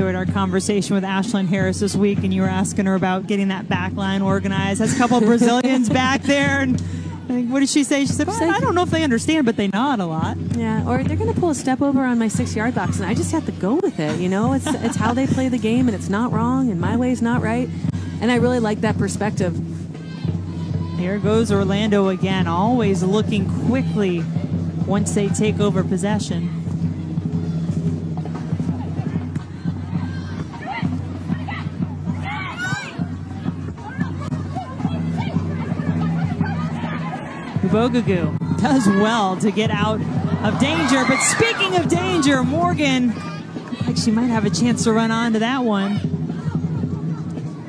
Enjoyed our conversation with Ashlyn Harris this week, and you were asking her about getting that back line organized. Has a couple of Brazilians back there, and think, what did she say? She said, well, I don't know if they understand, but they nod a lot. Yeah, or they're going to pull a step over on my six yard box, and I just have to go with it. You know, it's, it's how they play the game, and it's not wrong, and my way is not right. And I really like that perspective. Here goes Orlando again, always looking quickly once they take over possession. Bogagu does well to get out of danger. But speaking of danger, Morgan, like she might have a chance to run onto that one.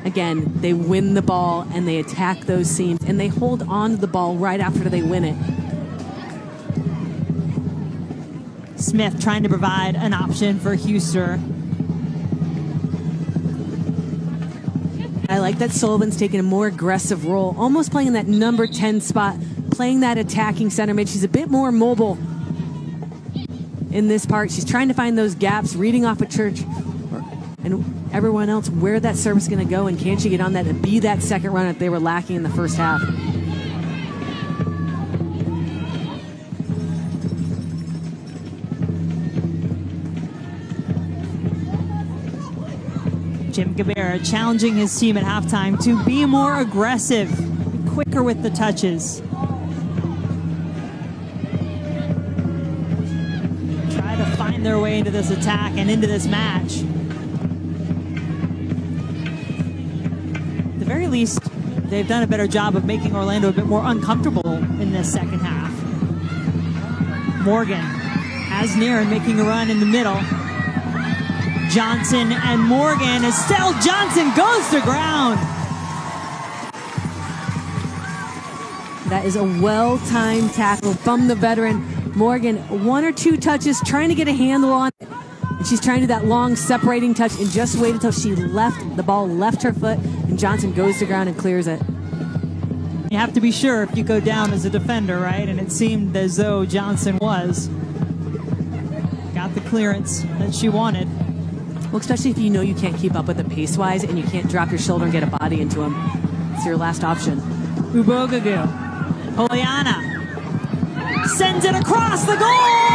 Again, they win the ball and they attack those seams and they hold on to the ball right after they win it. Smith trying to provide an option for Huster. I like that Sullivan's taking a more aggressive role, almost playing in that number 10 spot, playing that attacking center mid. She's a bit more mobile in this part. She's trying to find those gaps, reading off a church and everyone else where that service is going to go and can she get on that and be that second run that they were lacking in the first half. Jim Gabarra challenging his team at halftime to be more aggressive, quicker with the touches. Their way into this attack and into this match. At the very least, they've done a better job of making Orlando a bit more uncomfortable in this second half. Morgan has Nairn making a run in the middle. Johnson and Morgan. Estelle Johnson goes to ground. That is a well-timed tackle from the veteran Morgan, one or two touches, trying to get a handle on it. And she's trying to do that long separating touch and just wait until she left, the ball left her foot, and Johnson goes to ground and clears it. You have to be sure if you go down as a defender, right? And it seemed as though Johnson was. Got the clearance that she wanted. Well, especially if you know you can't keep up with the pace-wise and you can't drop your shoulder and get a body into him. It's your last option. Ubogagu. Poliana sends it across the goal.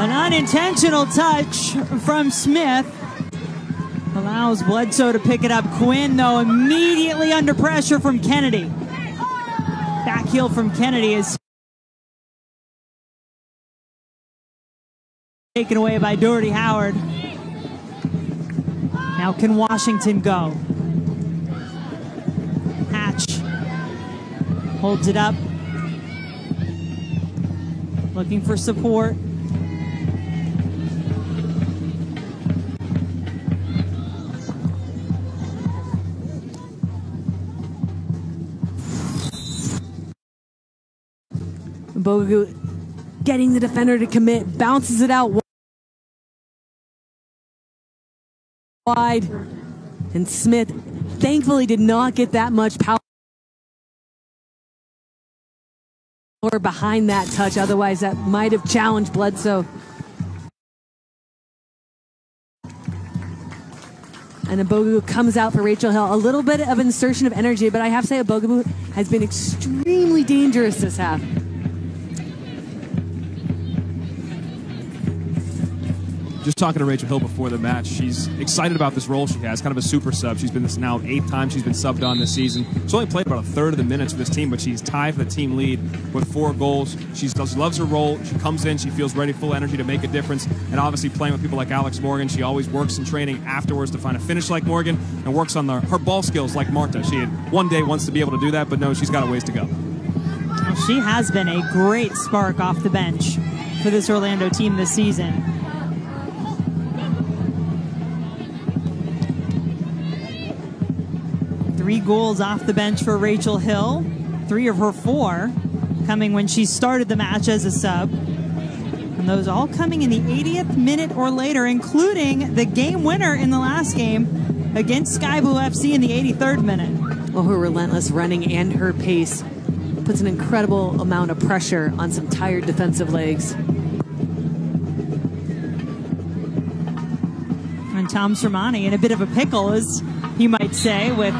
An unintentional touch from Smith allows Bledsoe to pick it up. Quinn, though, immediately under pressure from Kennedy. Back heel from Kennedy is taken away by Dougherty Howard. Now can Washington go? Hatch holds it up looking for support. Bogu getting the defender to commit, bounces it out wide. And Smith thankfully did not get that much power. Behind that touch. Otherwise, that might have challenged Bledsoe. And Abogu comes out for Rachel Hill. A little bit of insertion of energy, but I have to say Abogu has been extremely dangerous this half. Just talking to Rachel Hill before the match, she's excited about this role she has, kind of a super sub. She's been this now eighth time she's been subbed on this season. She's only played about a third of the minutes for this team, but she's tied for the team lead with four goals. She loves her role. She comes in, she feels ready, full energy to make a difference. And obviously, playing with people like Alex Morgan, she always works in training afterwards to find a finish like Morgan and works on the, her ball skills like Marta. She had one day wants to be able to do that, but no, she's got a ways to go. She has been a great spark off the bench for this Orlando team this season. Three goals off the bench for Rachel Hill. Three of her four coming when she started the match as a sub. And those all coming in the 80th minute or later, including the game winner in the last game against Sky Blue FC in the 83rd minute. Well, her relentless running and her pace puts an incredible amount of pressure on some tired defensive legs. And Tom Sermanni in a bit of a pickle, as he might say, with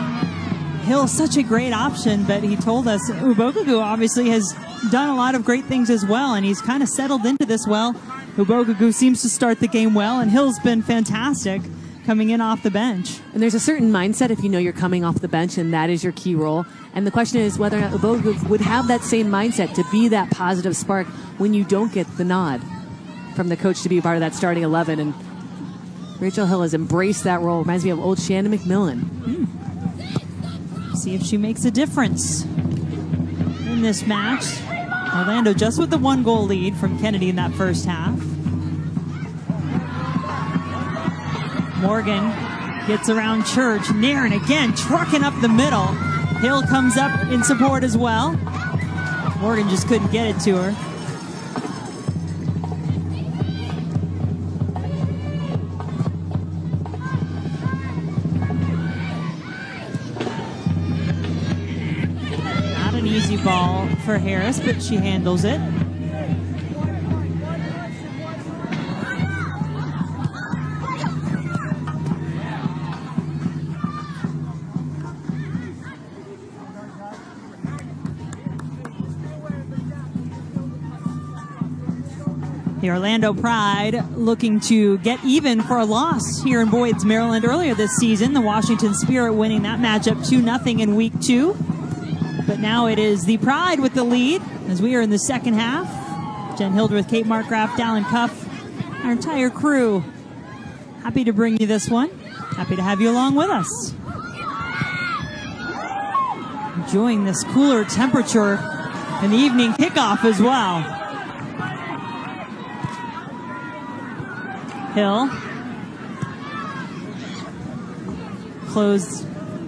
Hill such a great option, but he told us Ubogagu obviously has done a lot of great things as well, and he's kind of settled into this well. Ubogagu seems to start the game well, and Hill's been fantastic coming in off the bench. And there's a certain mindset if you know you're coming off the bench and that is your key role. And the question is whether or not Ubogagu would have that same mindset to be that positive spark when you don't get the nod from the coach to be part of that starting 11. And Rachel Hill has embraced that role. Reminds me of old Shannon MacMillan. Hmm see if she makes a difference in this match. Orlando just with the one goal lead from Kennedy in that first half. Morgan gets around Church. Nairn again trucking up the middle. Hill comes up in support as well. Morgan just couldn't get it to her. For Harris, but she handles it. The Orlando Pride looking to get even for a loss here in Boyd's, Maryland earlier this season. The Washington Spirit winning that matchup 2 0 in week two. But now it is the Pride with the lead as we are in the second half. Jenn Hildreth, Kate Markgraf, Dalen Cuff, our entire crew. Happy to bring you this one. Happy to have you along with us. Enjoying this cooler temperature in the evening kickoff as well. Hill. Closed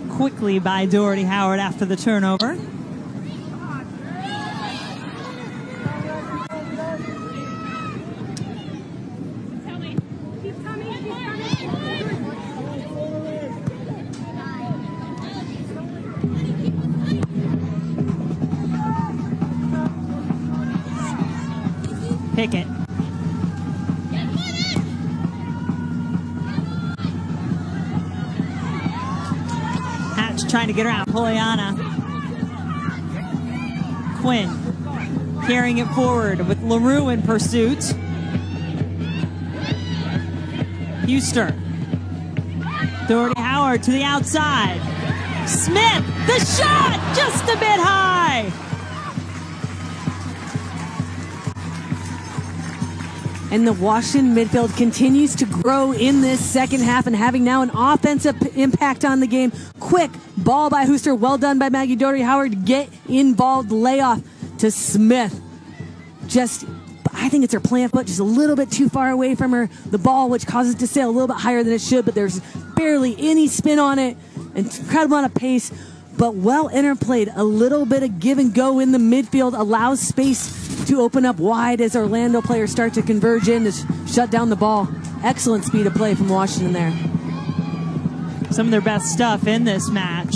quickly by Dougherty Howard after the turnover. Get around Poliana. Quinn carrying it forward with Leroux in pursuit. Huster. Dougherty Howard to the outside. Smith, the shot, just a bit high. And the Washington midfield continues to grow in this second half and having now an offensive impact on the game. Quick ball by Huster. Well done by Meggie Dougherty Howard. Get involved layoff to Smith. Just I think it's her plant foot just a little bit too far away from her. The ball, which causes it to sail a little bit higher than it should, but there's barely any spin on it. Incredible amount of pace but well interplayed. A little bit of give and go in the midfield allows space to open up wide as Orlando players start to converge in to shut down the ball. Excellent speed of play from Washington there. Some of their best stuff in this match.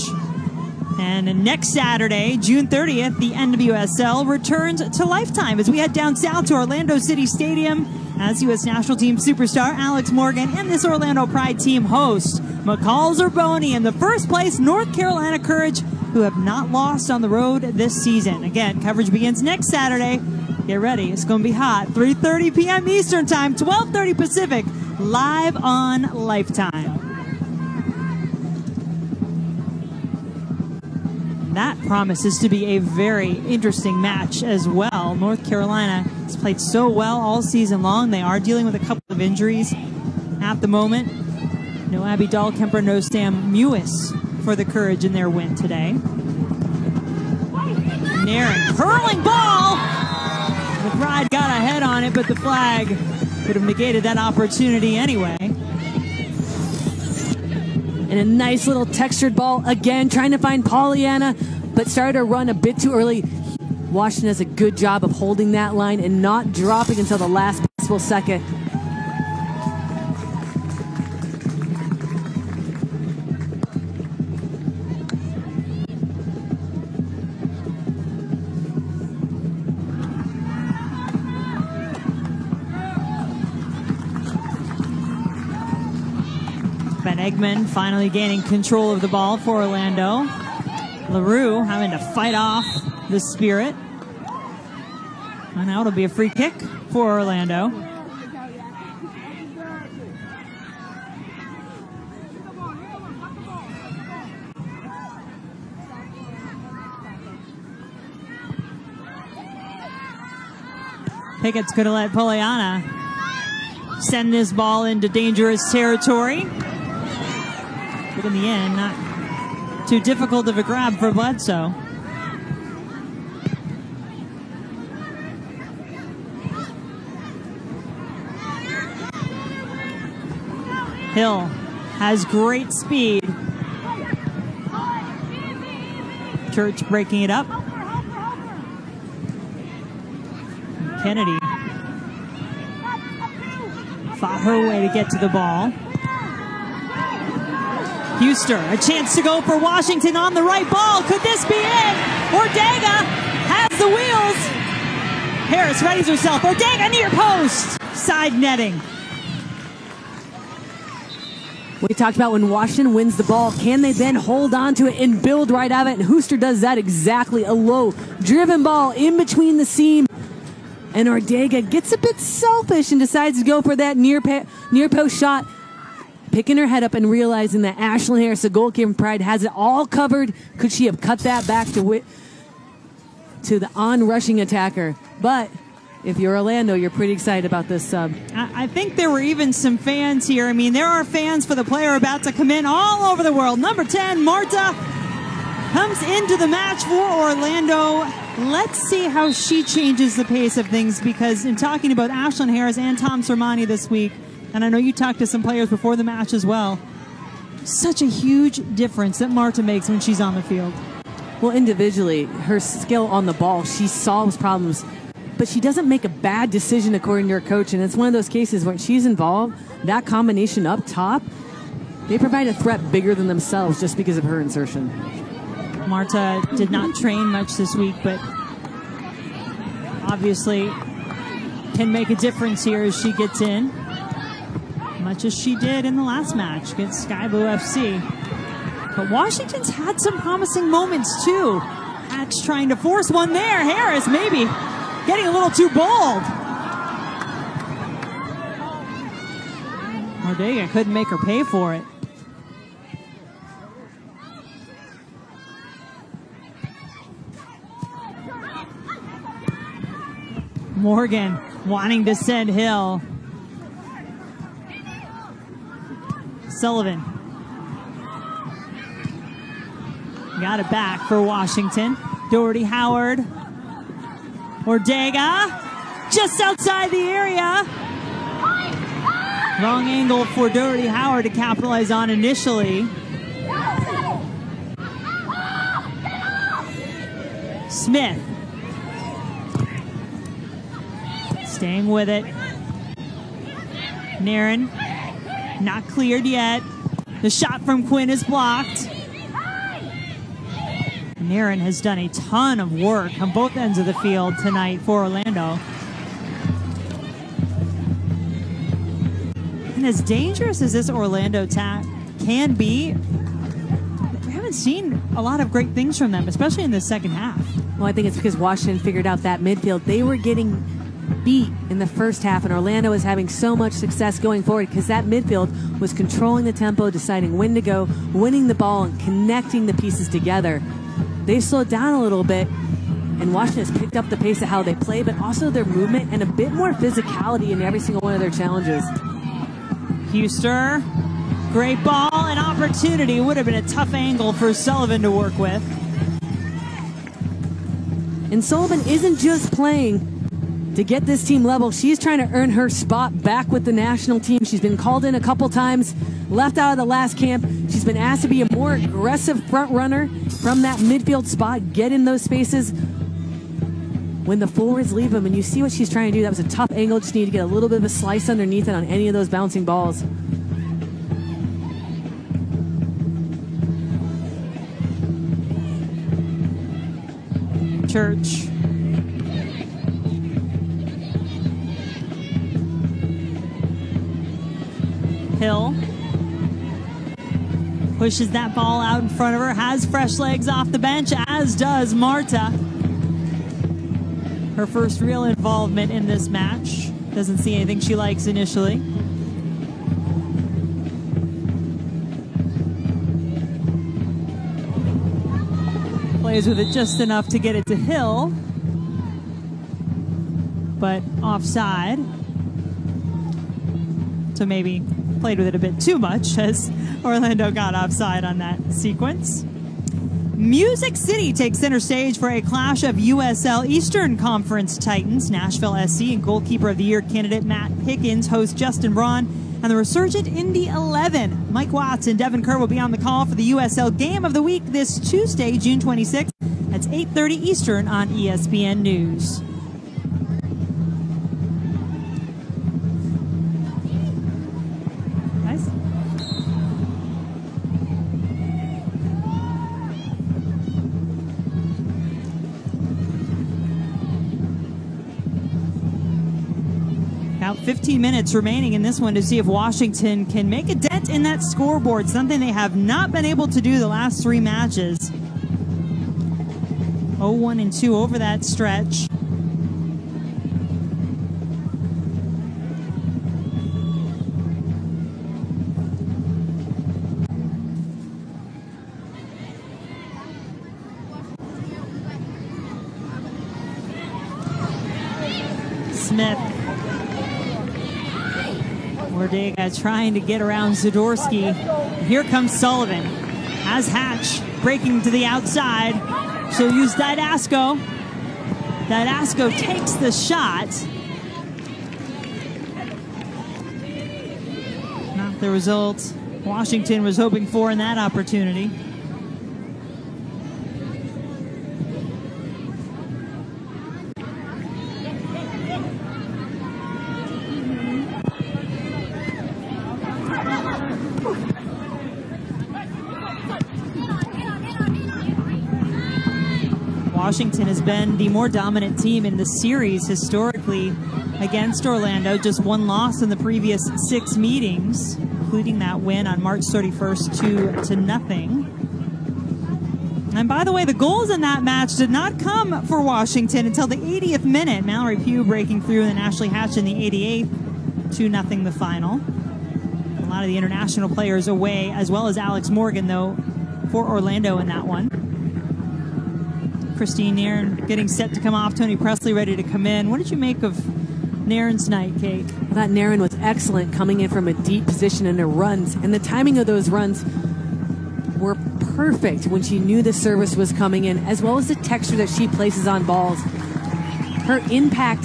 And next Saturday, June 30th, the NWSL returns to Lifetime as we head down south to Orlando City Stadium as U.S. national team superstar Alex Morgan and this Orlando Pride team host McCall Zerboni and the first place North Carolina Courage, who have not lost on the road this season. Again, coverage begins next Saturday. Get ready, it's going to be hot. 3:30 p.m. Eastern Time, 12:30 Pacific. live on Lifetime. That promises to be a very interesting match as well. North Carolina has played so well all season long. They are dealing with a couple of injuries at the moment. No Abby Dahlkemper, no Sam Mewis for the Courage in their win today. Nairn, curling ball! McBride got ahead on it, but the flag would have negated that opportunity anyway. And a nice little textured ball again, trying to find Poliana, but started to run a bit too early. Washington does a good job of holding that line and not dropping until the last possible second. Egmond finally gaining control of the ball for Orlando. Leroux having to fight off the Spirit. And now it'll be a free kick for Orlando. Pickett's going to let Poliana send this ball into dangerous territory. But in the end, not too difficult of a grab for Bledsoe. Hill has great speed. Church breaking it up. Kennedy fought her way to get to the ball. Huster, a chance to go for Washington on the right ball. Could this be it? Ordega has the wheels. Harris readies herself. Ordega near post. Side netting. We talked about when Washington wins the ball, can they then hold on to it and build right out of it? And Huster does that exactly. A low, driven ball in between the seam. And Ordega gets a bit selfish and decides to go for that near, near post shot picking her head up and realizing that Ashlyn Harris, the goalkeeper Pride, has it all covered. Could she have cut that back to to the on-rushing attacker? But if you're Orlando, you're pretty excited about this sub. I think there were even some fans here. I mean, there are fans for the player about to come in all over the world. Number 10, Marta, comes into the match for Orlando. Let's see how she changes the pace of things because in talking about Ashlyn Harris and Tom Sermanni this week, and I know you talked to some players before the match as well. Such a huge difference that Marta makes when she's on the field. Well, individually, her skill on the ball, she solves problems, but she doesn't make a bad decision according to her coach. And it's one of those cases when she's involved, that combination up top, they provide a threat bigger than themselves just because of her insertion. Marta did not train much this week, but obviously can make a difference here as she gets in much as she did in the last match against Sky Blue FC. But Washington's had some promising moments too. Axe trying to force one there. Harris maybe getting a little too bold. Ordega couldn't make her pay for it. Morgan wanting to send Hill. Sullivan. Got it back for Washington. Dougherty Howard. Ordega. Just outside the area. Wrong angle for Dougherty Howard to capitalize on initially. Smith. Staying with it. Nairn not cleared yet. The shot from Quinn is blocked. Nairn has done a ton of work on both ends of the field tonight for Orlando. And as dangerous as this Orlando attack can be, we haven't seen a lot of great things from them, especially in the second half. Well, I think it's because Washington figured out that midfield. They were getting beat in the first half, and Orlando is having so much success going forward because that midfield was controlling the tempo, deciding when to go, winning the ball, and connecting the pieces together. They've slowed down a little bit, and Washington has picked up the pace of how they play, but also their movement and a bit more physicality in every single one of their challenges. Huster, great ball and opportunity. Would have been a tough angle for Sullivan to work with. And Sullivan isn't just playing to get this team level. She's trying to earn her spot back with the national team. She's been called in a couple times, left out of the last camp. She's been asked to be a more aggressive front runner from that midfield spot, get in those spaces when the forwards leave them. And you see what she's trying to do. That was a tough angle. Just need to get a little bit of a slice underneath it on any of those bouncing balls. Church. Hill pushes that ball out in front of her, has fresh legs off the bench, as does Marta. Her first real involvement in this match. Doesn't see anything she likes initially. Plays with it just enough to get it to Hill, but offside. So maybe played with it a bit too much as Orlando got offside on that sequence. Music City takes center stage for a clash of USL Eastern Conference Titans. Nashville SC and goalkeeper of the year candidate Matt Pickens host Justin Braun and the resurgent Indy 11. Mike Watts and Devin Kerr will be on the call for the USL Game of the Week this Tuesday, June 26th. That's 8.30 Eastern on ESPN News. 15 minutes remaining in this one to see if Washington can make a dent in that scoreboard, something they have not been able to do the last three matches. 0-1 and 2 over that stretch. Trying to get around Zadorsky. Here comes Sullivan. Has Hatch breaking to the outside. She'll use Dydasco. Dydasco takes the shot. Not the result Washington was hoping for in that opportunity. Washington has been the more dominant team in the series historically against Orlando. Just one loss in the previous six meetings, including that win on March 31st, two to nothing. And by the way, the goals in that match did not come for Washington until the 80th minute. Mallory Pugh breaking through and then Ashley Hatch in the 88th, 2 nothing the final. A lot of the international players away, as well as Alex Morgan, though, for Orlando in that one. Christine Nairn getting set to come off. Toni Pressley ready to come in. What did you make of Nairn's night, Kate? I thought Nairn was excellent coming in from a deep position in her runs, and the timing of those runs were perfect when she knew the service was coming in, as well as the texture that she places on balls. Her impact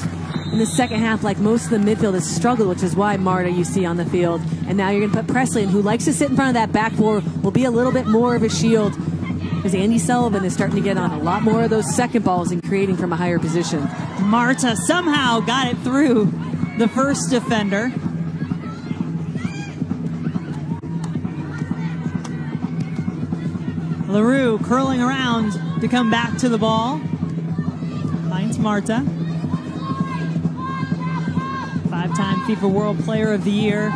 in the second half, like most of the midfield, has struggled, which is why Marta you see on the field. And now you're going to put Pressley in, who likes to sit in front of that back four, will be a little bit more of a shield because Andi Sullivan is starting to get on a lot more of those second balls and creating from a higher position. Marta somehow got it through the first defender. Leroux curling around to come back to the ball. Finds Marta. Five-time FIFA World Player of the Year.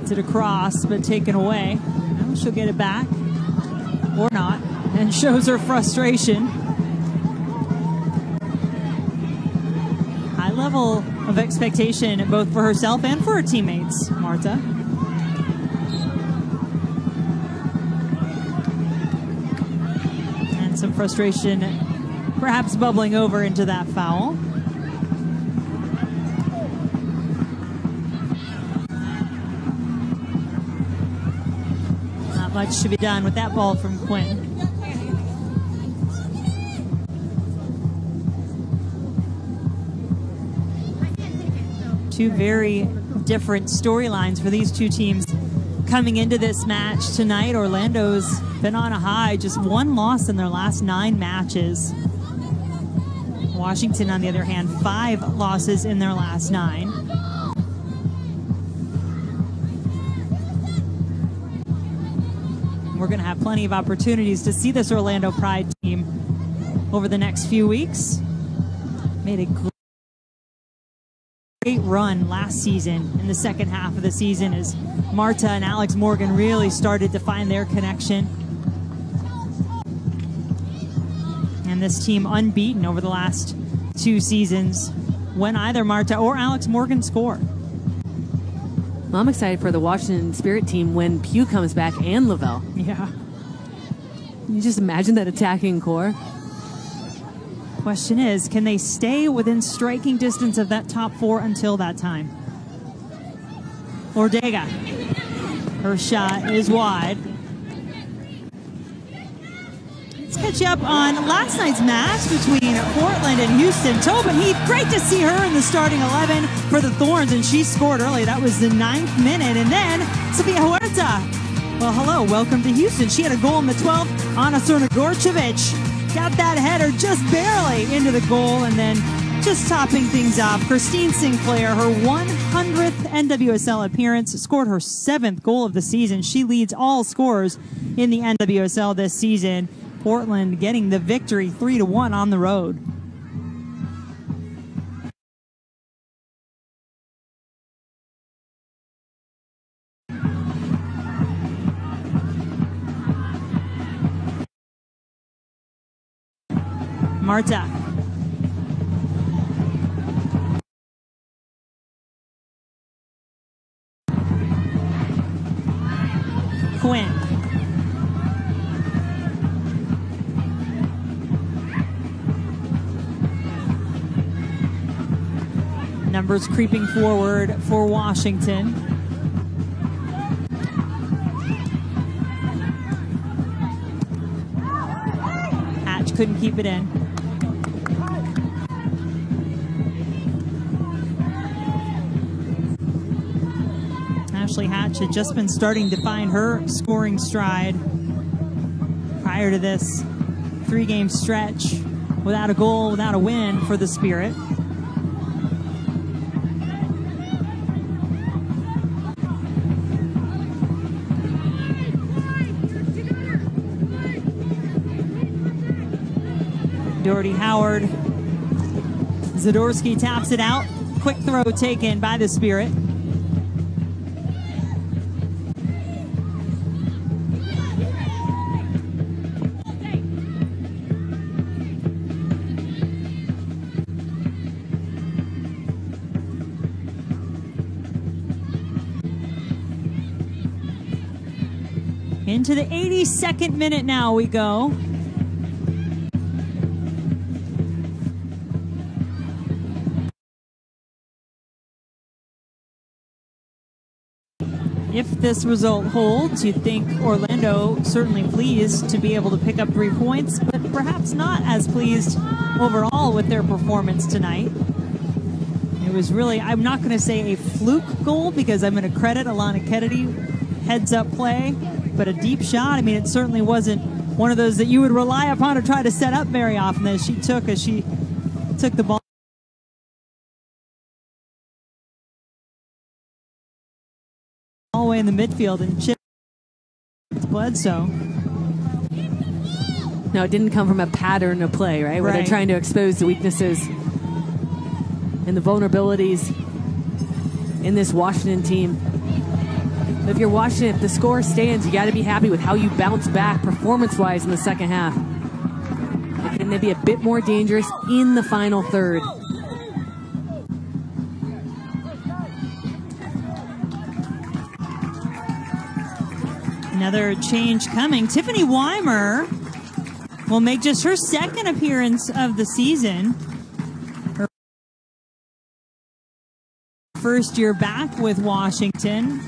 Gets it across, but taken away. She'll get it back, or not, and shows her frustration. High level of expectation both for herself and for her teammates, Marta. And some frustration perhaps bubbling over into that foul. Much to be done with that ball from Quinn. Two very different storylines for these two teams coming into this match tonight. Orlando's been on a high, just one loss in their last nine matches. Washington, on the other hand, five losses in their last nine. Plenty of opportunities to see this Orlando Pride team over the next few weeks. Made a great run last season in the second half of the season as Marta and Alex Morgan really started to find their connection. And this team unbeaten over the last two seasons when either Marta or Alex Morgan score. Well, I'm excited for the Washington Spirit team when Pugh comes back and Lavelle. Yeah. You just imagine that attacking core. Question is, can they stay within striking distance of that top four until that time? Ordega. Her shot is wide. Let's catch up on last night's match between Portland and Houston. Tobin Heath, great to see her in the starting 11 for the Thorns, and she scored early. That was the ninth minute. And then Sofia Huerta. Well, hello, welcome to Houston. She had a goal in the 12th. Anna Crnogorčević got that header just barely into the goal, and then just topping things off, Christine Sinclair, her 100th NWSL appearance, scored her seventh goal of the season. She leads all scorers in the NWSL this season. Portland getting the victory 3 to 1 on the road. Marta. Quinn. Numbers creeping forward for Washington. Hatch couldn't keep it in. Ashley Hatch had just been starting to find her scoring stride prior to this three-game stretch without a goal, without a win for the Spirit. Dougherty Howard. Zadorsky taps it out. Quick throw taken by the Spirit. Into the 82nd minute now we go. If this result holds, you'd think Orlando certainly pleased to be able to pick up three points, but perhaps not as pleased overall with their performance tonight. It was really, I'm not going to say a fluke goal because I'm going to credit Alanna Kennedy heads up play, but a deep shot. I mean, it certainly wasn't one of those that you would rely upon to try to set up very often as she took as she took the ball. all the way in the midfield and chip Bledsoe. No, it didn't come from a pattern of play, right? right? Where they're trying to expose the weaknesses and the vulnerabilities in this Washington team. If you're watching if the score stands. You got to be happy with how you bounce back performance wise in the second half. But can they be a bit more dangerous in the final third? Another change coming. Tiffany Weimer will make just her second appearance of the season. Her first year back with Washington.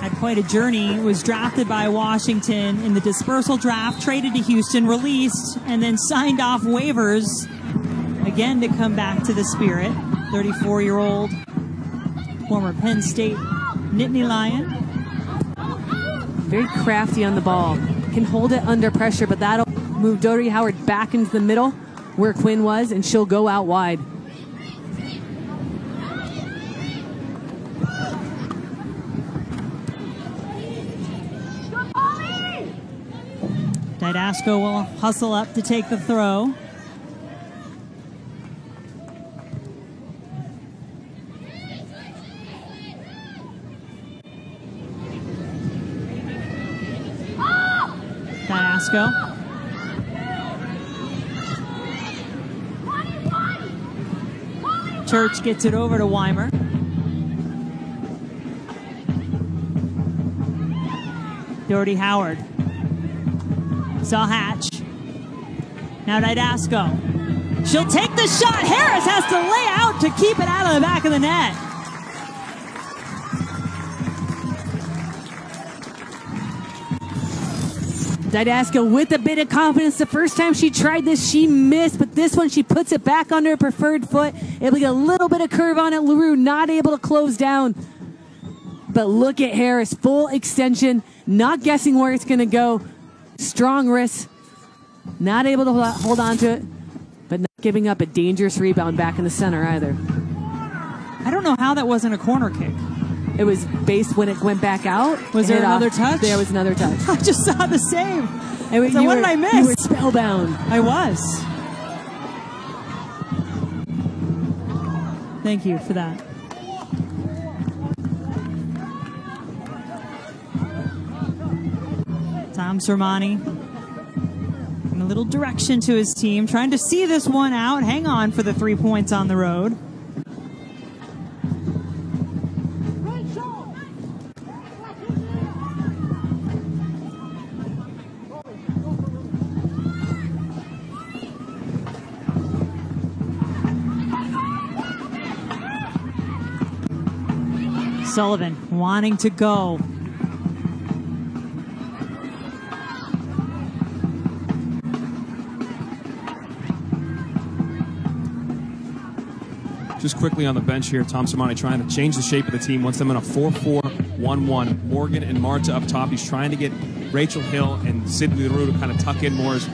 Had quite a journey. Was drafted by Washington in the dispersal draft, traded to Houston, released, and then signed off waivers again to come back to the Spirit. 34 year old former Penn State Nittany Lion. Very crafty on the ball. Can hold it under pressure, but that'll move Dougherty Howard back into the middle where Quinn was, and she'll go out wide. Dydasco will hustle up to take the throw. Dydasco. Church gets it over to Weimer. Dougherty Howard. Saw Hatch. Now Dydasco. She'll take the shot. Harris has to lay out to keep it out of the back of the net. Dydasco with a bit of confidence. The first time she tried this, she missed, but this one she puts it back under her preferred foot. Able to get a little bit of curve on it. Leroux not able to close down. But look at Harris, full extension, not guessing where it's going to go. Strong wrist, not able to hold on to it, but not giving up a dangerous rebound back in the center either. I don't know how that wasn't a corner kick. It was based when it went back out. Was there hit off. another touch? There was another touch. I just saw the save. And So what were- did I miss? You were spellbound. I was. Thank you for that. Tom Sermanni. A little direction to his team, trying to see this one out. Hang on for the three points on the road. Sullivan wanting to go. Just quickly on the bench here, Tom Sermanni trying to change the shape of the team, wants them in a 4 4 1 1. Morgan and Marta up top. He's trying to get Rachel Hill and Sydney Leroux to kind of tuck in more as,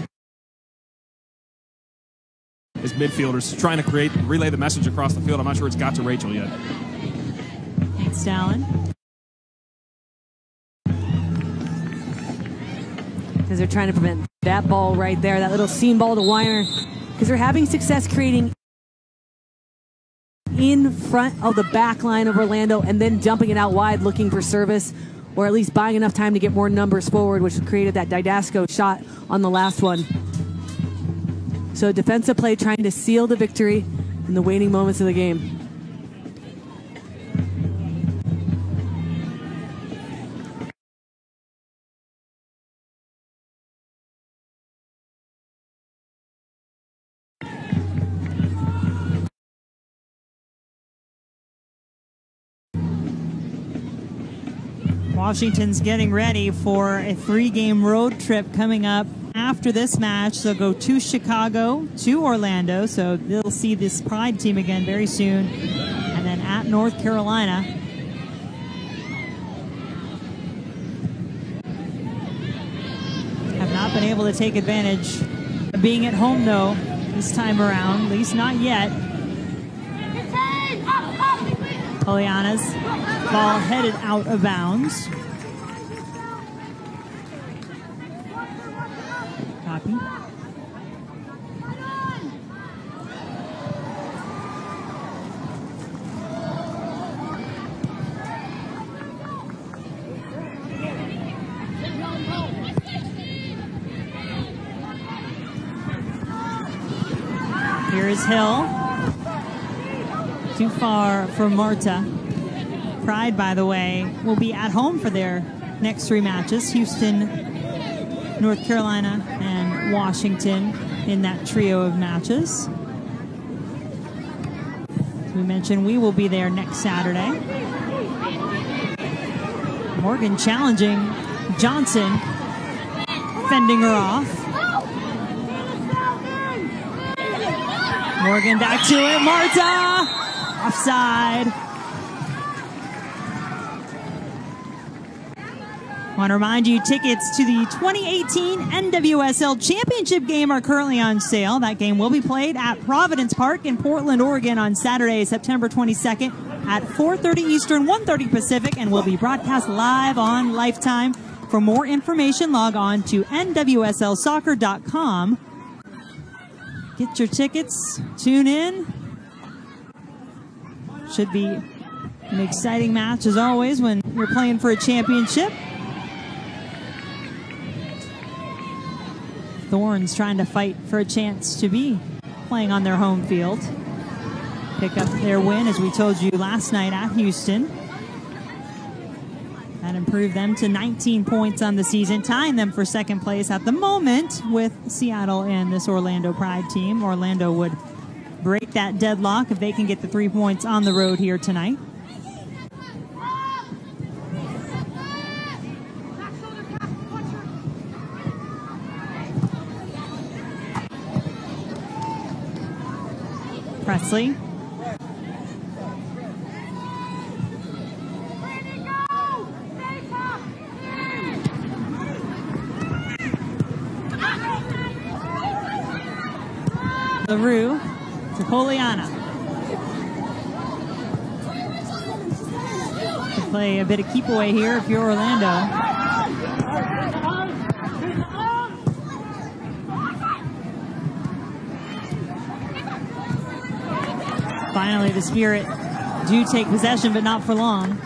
as midfielders, trying to create, relay the message across the field. I'm not sure it's got to Rachel yet. Thanks, Dalen. because they're trying to prevent that ball right there, that little seam ball to Weimer, because they're having success creating in front of the back line of Orlando and then dumping it out wide looking for service or at least buying enough time to get more numbers forward, which created that Dydasco shot on the last one. So defensive play trying to seal the victory in the waning moments of the game. Washington's getting ready for a three game road trip coming up after this match. They'll go to Chicago, to Orlando, so they'll see this Pride team again very soon, and then at North Carolina. Have not been able to take advantage of being at home, though, this time around, at least not yet. Poliana's ball headed out of bounds. Copy. Here is Hill. Too far for Marta. Pride, by the way, will be at home for their next three matches Houston, North Carolina, and Washington in that trio of matches. As we mentioned, we will be there next Saturday. Morgan challenging Johnson, fending her off. Morgan back to it. Marta! Offside. Want to remind you, tickets to the 2018 NWSL Championship game are currently on sale. That game will be played at Providence Park in Portland, Oregon on Saturday, September 22nd at 4.30 Eastern, 1.30 Pacific, and will be broadcast live on Lifetime. For more information, log on to nwslsoccer.com. Get your tickets, tune in. Should be an exciting match as always when you're playing for a championship. Thorns trying to fight for a chance to be playing on their home field. Pick up their win, as we told you last night at Houston. That improved them to 19 points on the season, tying them for second place at the moment with Seattle and this Orlando Pride team. Orlando would break that deadlock if they can get the three points on the road here tonight. Pressley. Leroux to. To play a bit of keep away here if you're Orlando. Finally, the Spirit do take possession, but not for long.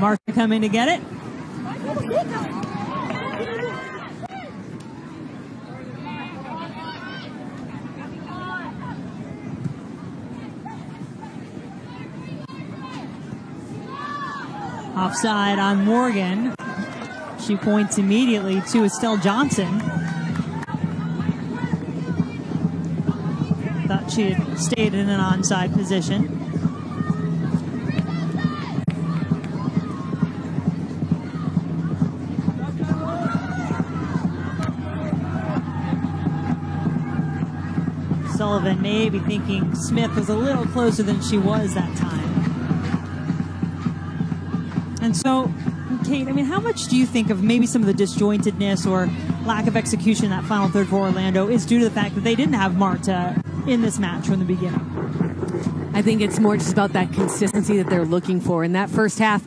Marta coming to get it. Offside on Morgan. She points immediately to Estelle Johnson. Thought she had stayed in an onside position. Sullivan maybe thinking Smith was a little closer than she was that time. And so, Kate, I mean, how much do you think of maybe some of the disjointedness or lack of execution in that final third for Orlando is due to the fact that they didn't have Marta in this match from the beginning? I think it's more just about that consistency that they're looking for. In that first half,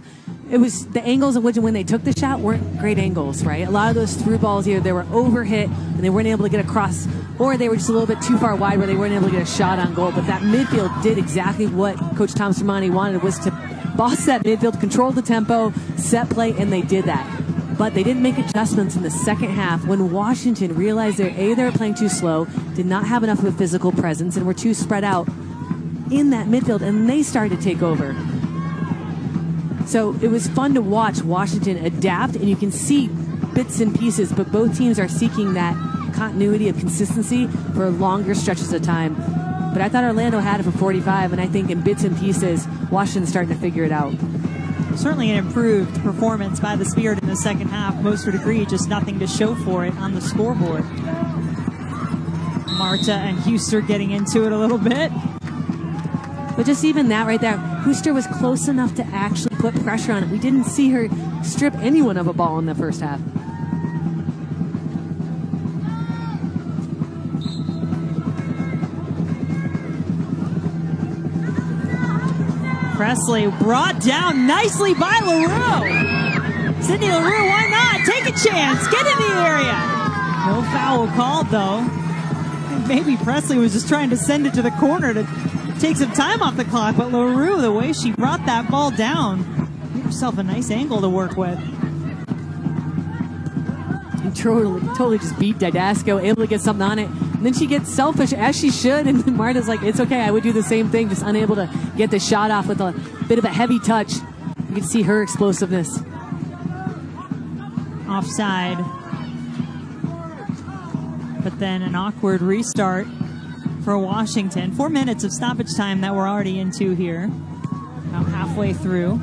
it was the angles in which when they took the shot weren't great angles, right? A lot of those through balls either they were overhit and they weren't able to get across, or they were just a little bit too far wide where they weren't able to get a shot on goal. But that midfield did exactly what Coach Tom Sermanni wanted was to boss that midfield, control the tempo, set play, and they did that. But they didn't make adjustments in the second half when Washington realized they're A, they were playing too slow, did not have enough of a physical presence, and were too spread out in that midfield, and they started to take over. So it was fun to watch Washington adapt, and you can see bits and pieces, but both teams are seeking that continuity of consistency for longer stretches of time. But I thought Orlando had it for 45, and I think in bits and pieces, Washington's starting to figure it out. Certainly an improved performance by the Spirit in the second half. Most would agree, just nothing to show for it on the scoreboard. Marta and Huster getting into it a little bit. But just even that right there, Huster was close enough to actually put pressure on it. We didn't see her strip anyone of a ball in the first half. Pressley brought down nicely by Leroux. Sydney Leroux, why not? Take a chance. Get in the area. No foul called, though. Maybe Pressley was just trying to send it to the corner to take some time off the clock, but Leroux, the way she brought that ball down, gave herself a nice angle to work with. and totally, totally just beat Dydasco, able to get something on it. And then she gets selfish, as she should, and Marta's like, it's okay, I would do the same thing, just unable to get the shot off with a bit of a heavy touch. You can see her explosiveness. Offside. But then an awkward restart for Washington. Four minutes of stoppage time that we're already into here. About halfway through.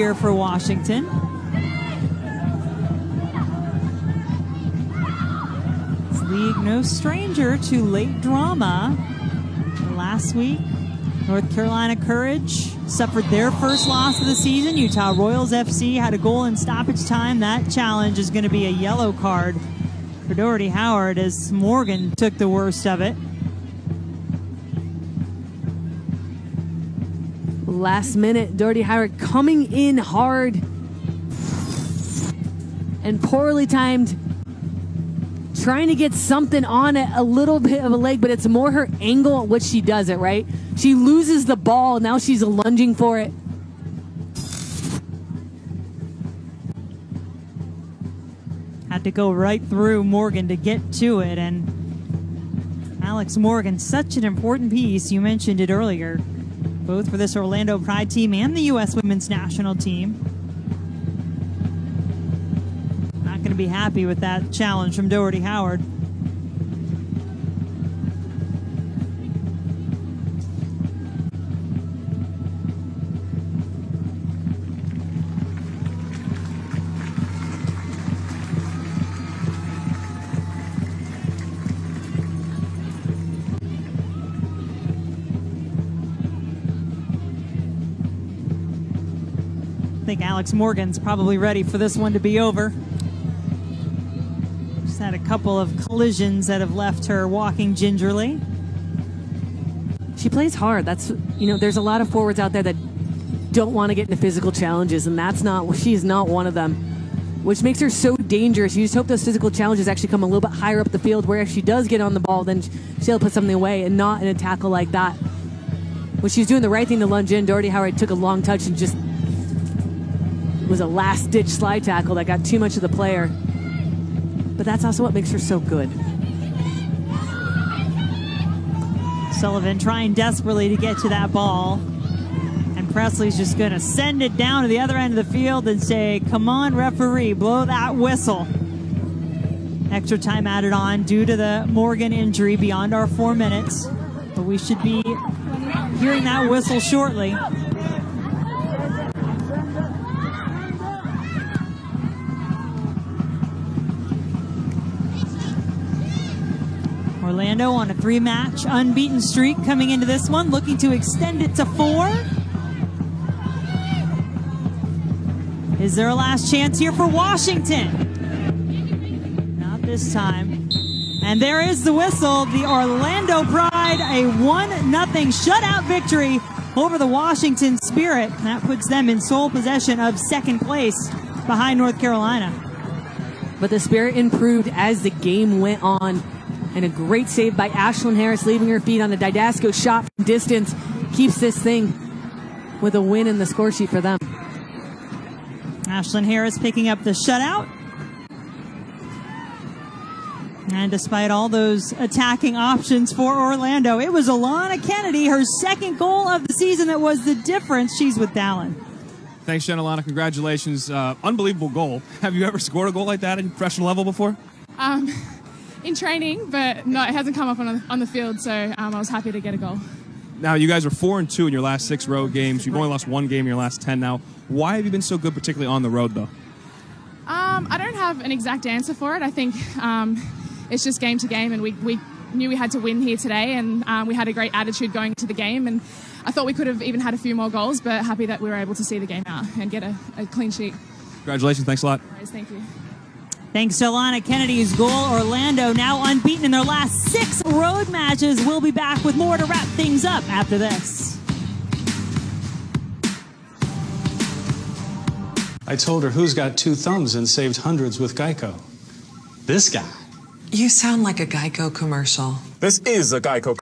For Washington. This league no stranger to late drama. Last week, North Carolina Courage suffered their first loss of the season. Utah Royals FC had a goal in stoppage time. That challenge is going to be a yellow card for Dougherty Howard as Morgan took the worst of it. Last minute, Dougherty Howard coming in hard and poorly timed. Trying to get something on it, a little bit of a leg, but it's more her angle at which she does it, right? She loses the ball, now she's lunging for it. Had to go right through Morgan to get to it, and Alex Morgan, such an important piece. You mentioned it earlier, both for this Orlando Pride team and the U.S. women's national team. Not going to be happy with that challenge from Dougherty Howard. Think Alex Morgan's probably ready for this one to be over. Just had a couple of collisions that have left her walking gingerly. She plays hard. That's you know, there's a lot of forwards out there that don't want to get into physical challenges, and that's not she's not one of them. Which makes her so dangerous. You just hope those physical challenges actually come a little bit higher up the field, where if she does get on the ball, then she'll put something away, and not in a tackle like that. When she's doing the right thing to lunge in, Dougherty Howard took a long touch and just was a last ditch slide tackle that got too much of the player. But that's also what makes her so good. Sullivan trying desperately to get to that ball. And Pressley's just going to send it down to the other end of the field and say, Come on, referee, blow that whistle. Extra time added on due to the Morgan injury beyond our four minutes. But we should be hearing that whistle shortly. Orlando on a three match unbeaten streak coming into this one, looking to extend it to four. Is there a last chance here for Washington? Not this time. And there is the whistle. The Orlando Pride, a 1 0 shutout victory over the Washington Spirit. That puts them in sole possession of second place behind North Carolina. But the Spirit improved as the game went on. And a great save by Ashlyn Harris, leaving her feet on a Dydasco shot from distance. Keeps this thing with a win in the score sheet for them. Ashlyn Harris picking up the shutout. And despite all those attacking options for Orlando, it was Alanna Kennedy, her second goal of the season, that was the difference. She's with Dalen. Thanks, Jenn Alanna. Congratulations. Uh, unbelievable goal. Have you ever scored a goal like that in professional level before? Um, in training, but no, it hasn't come up on the, on the field, so um, I was happy to get a goal. Now, you guys are 4 and 2 in your last six road games. You've only lost one game in your last 10 now. Why have you been so good, particularly on the road, though? Um, I don't have an exact answer for it. I think um, it's just game to game, and we, we knew we had to win here today, and um, we had a great attitude going into the game. And I thought we could have even had a few more goals, but happy that we were able to see the game out and get a, a clean sheet. Congratulations. Thanks a lot. Thank you. Thanks to Alanna Kennedy's goal, Orlando now unbeaten in their last six road matches. We'll be back with more to wrap things up after this. I told her who's got two thumbs and saved hundreds with Geico. This guy. You sound like a Geico commercial. This is a Geico